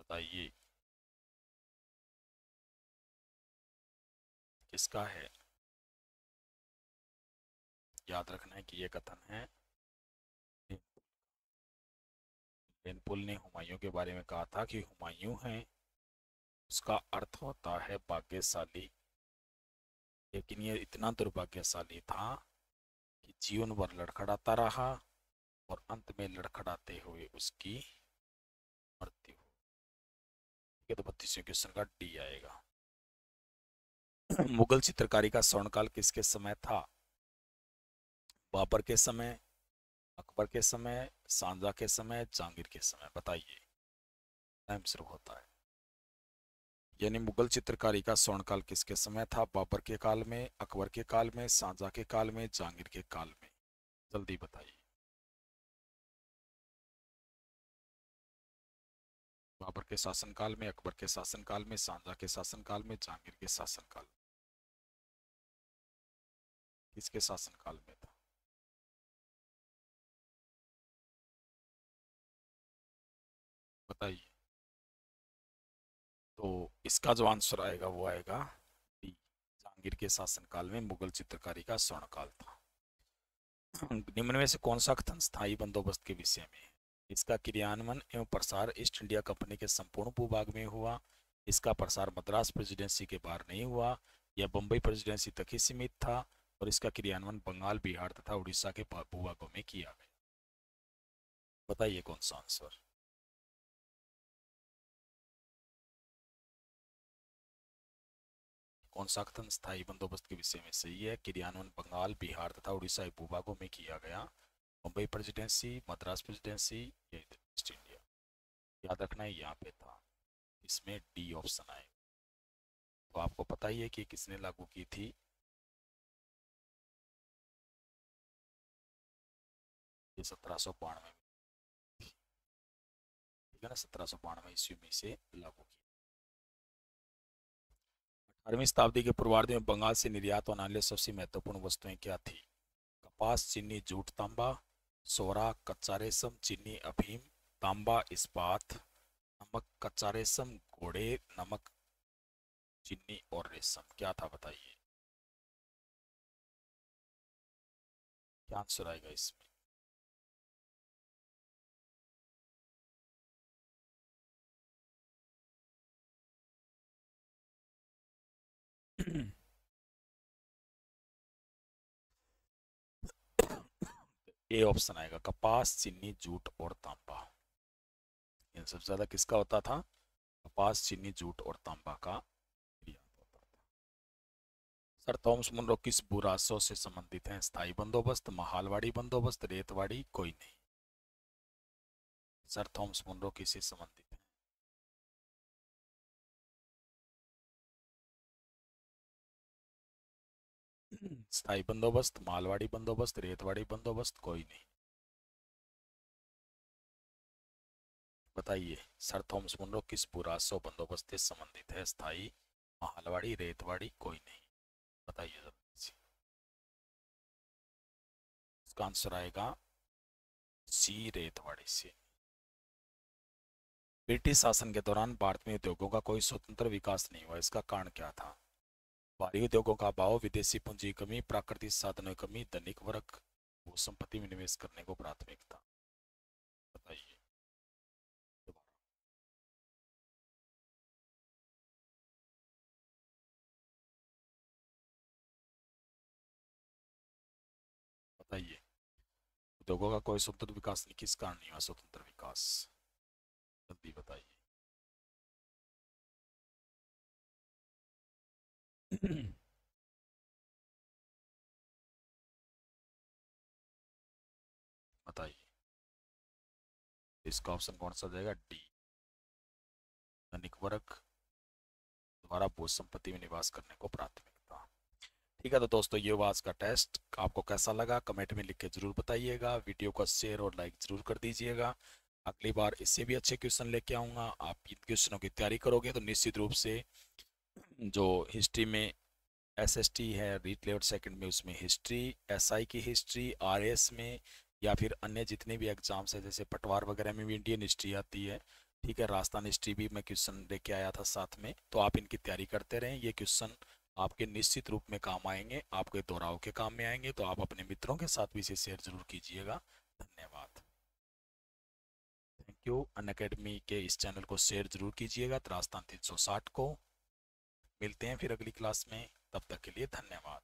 S1: बताइए। किसका है? याद रखना है कि यह कथन है। लेनपुल ने हुमायूं के बारे में कहा था कि हुमायूं है, उसका अर्थ होता है भाग्यशाली। लेकिन ये इतना दुर्भाग्यशाली था कि जीवन भर लड़खड़ाता रहा और अंत में लड़खड़ाते हुए उसकी मृत्यु। हो ठीक है तो बत्तीसवें क्वेश्चन का डी आएगा। मुगल चित्रकारी का स्वर्णकाल किसके समय था? बाबर के समय, अकबर के समय, सांजा के समय, जहांगीर के समय? बताइए। शुरू होता है। यानी मुगल चित्रकारी का स्वर्णकाल किसके समय था? बाबर के काल में, अकबर के काल में, सांजा के काल में, जहांगीर के काल में। जल्दी बताइए। बाबर के शासनकाल में, अकबर के शासनकाल में, सांजा के शासनकाल में, जहांगीर के शासनकाल किसके शासनकाल में था। बताइए। तो इसका जो आंसर आएगा, वो आएगा जहांगीर के शासनकाल में मुगल चित्रकारी का स्वर्णकाल था। निम्न में से कौन सा कथन स्थायी बंदोबस्त के विषय में? इसका क्रियान्वयन एवं प्रसार ईस्ट इंडिया कंपनी के संपूर्ण भूभाग में हुआ। इसका प्रसार मद्रास प्रेसिडेंसी के बाहर नहीं हुआ यह बम्बई प्रेसिडेंसी तक ही सीमित था और इसका क्रियान्वयन बंगाल, बिहार तथा उड़ीसा के भूभागों में किया गया। बताइए कौन सा आंसर? कौन सा कथन स्थायी बंदोबस्त के विषय में सही है? क्रियान्वयन बंगाल, बिहार तथा उड़ीसा के भूभागों में किया गया। Mumbai presidency, Madras presidency East India. याद रखना है, यहाँ पे था। इसमें डी ऑप्शन आए। तो आपको पता ही है कि किसने लागू की थी? ये सत्रह सौ बानवे ठीक है ना? सत्रह सौ बानवे ईस्वी में से लागू की अठारहवीं शताब्दी के पूर्वार्ध में बंगाल से निर्यात होने वाली सबसे महत्वपूर्ण वस्तुएँ क्या थी? कपास, चीनी, जूट, तांबा, सोरा कच्चा रेशम चीनी, अफीम, तांबा, इस्पात, नमक कच्चा रेशम घोड़े, नमक, चीनी और रेशम। क्या था बताइए? क्या आंसर आएगा इसमें? ए ऑप्शन आएगा, कपास, चीनी, जूट और तांबा। इन सबसे ज़्यादा किसका होता था? कपास, चीनी, जूट और तांबा का सर, थॉम्स मुनरो किस बुरासों से संबंधित हैं? स्थायी बंदोबस्त, महालवाड़ी बंदोबस्त, रेतवाड़ी? कोई नहीं। सर, थॉम्स मुनरो किससे संबंधित स्थायी बंदोबस्त, मालवाड़ी बंदोबस्त, रेतवाड़ी बंदोबस्त, कोई नहीं। बताइए, सर थॉमस मुनरो किस पुरासो बंदोबस्त से संबंधित है? स्थायी, मालवाड़ी, रेतवाड़ी, कोई नहीं। बताइए जल्दी इसका आंसर आएगा, सी, रेतवाड़ी से। ब्रिटिश शासन के दौरान भारत में उद्योगों का कोई स्वतंत्र विकास नहीं हुआ। इसका कारण क्या था? भारी उद्योगों का अभाव, विदेशी पूंजी कमी, प्राकृतिक साधनों की कमी धनिक वर्ग वो संपत्ति में निवेश करने को प्राथमिकता। बताइए। बताइए। उद्योगों का कोई स्वतंत्र विकास नहीं किस कारण नहीं हुआ स्वतंत्र विकास? जल्दी बताइए। बताइए। इसका ऑप्शन कौन सा जाएगा डी धनिक वर्ग, द्वारा भू संपत्ति में निवास करने को प्राथमिकता। ठीक है तो दोस्तों, ये आज का टेस्ट आपको कैसा लगा? कमेंट में लिख के ज़रूर बताइएगा। वीडियो को शेयर और लाइक ज़रूर कर दीजिएगा। अगली बार इससे भी अच्छे क्वेश्चन लेके आऊँगा। आप इन क्वेश्चनों की तैयारी करोगे तो निश्चित रूप से जो हिस्ट्री में एस एस टी है रीट लेवल सेकेंड में उसमें हिस्ट्री एस आई की हिस्ट्री आर एस में, या फिर अन्य जितने भी एग्ज़ाम्स हैं, जैसे पटवार वगैरह में भी इंडियन हिस्ट्री आती है, ठीक है, राजस्थान हिस्ट्री भी मैं क्वेश्चन लेके आया था साथ में तो आप इनकी तैयारी करते रहें, ये क्वेश्चन आपके निश्चित रूप में काम आएँगे, आपके दोहराव के काम में आएँगे तो आप अपने मित्रों के साथ भी इसे शेयर ज़रूर कीजिएगा। धन्यवाद। थैंक यू अन अकेडमी के इस चैनल को शेयर ज़रूर कीजिएगा, राजस्थान तीन सौ साठ को। मिलते हैं फिर अगली क्लास में तब तक के लिए धन्यवाद।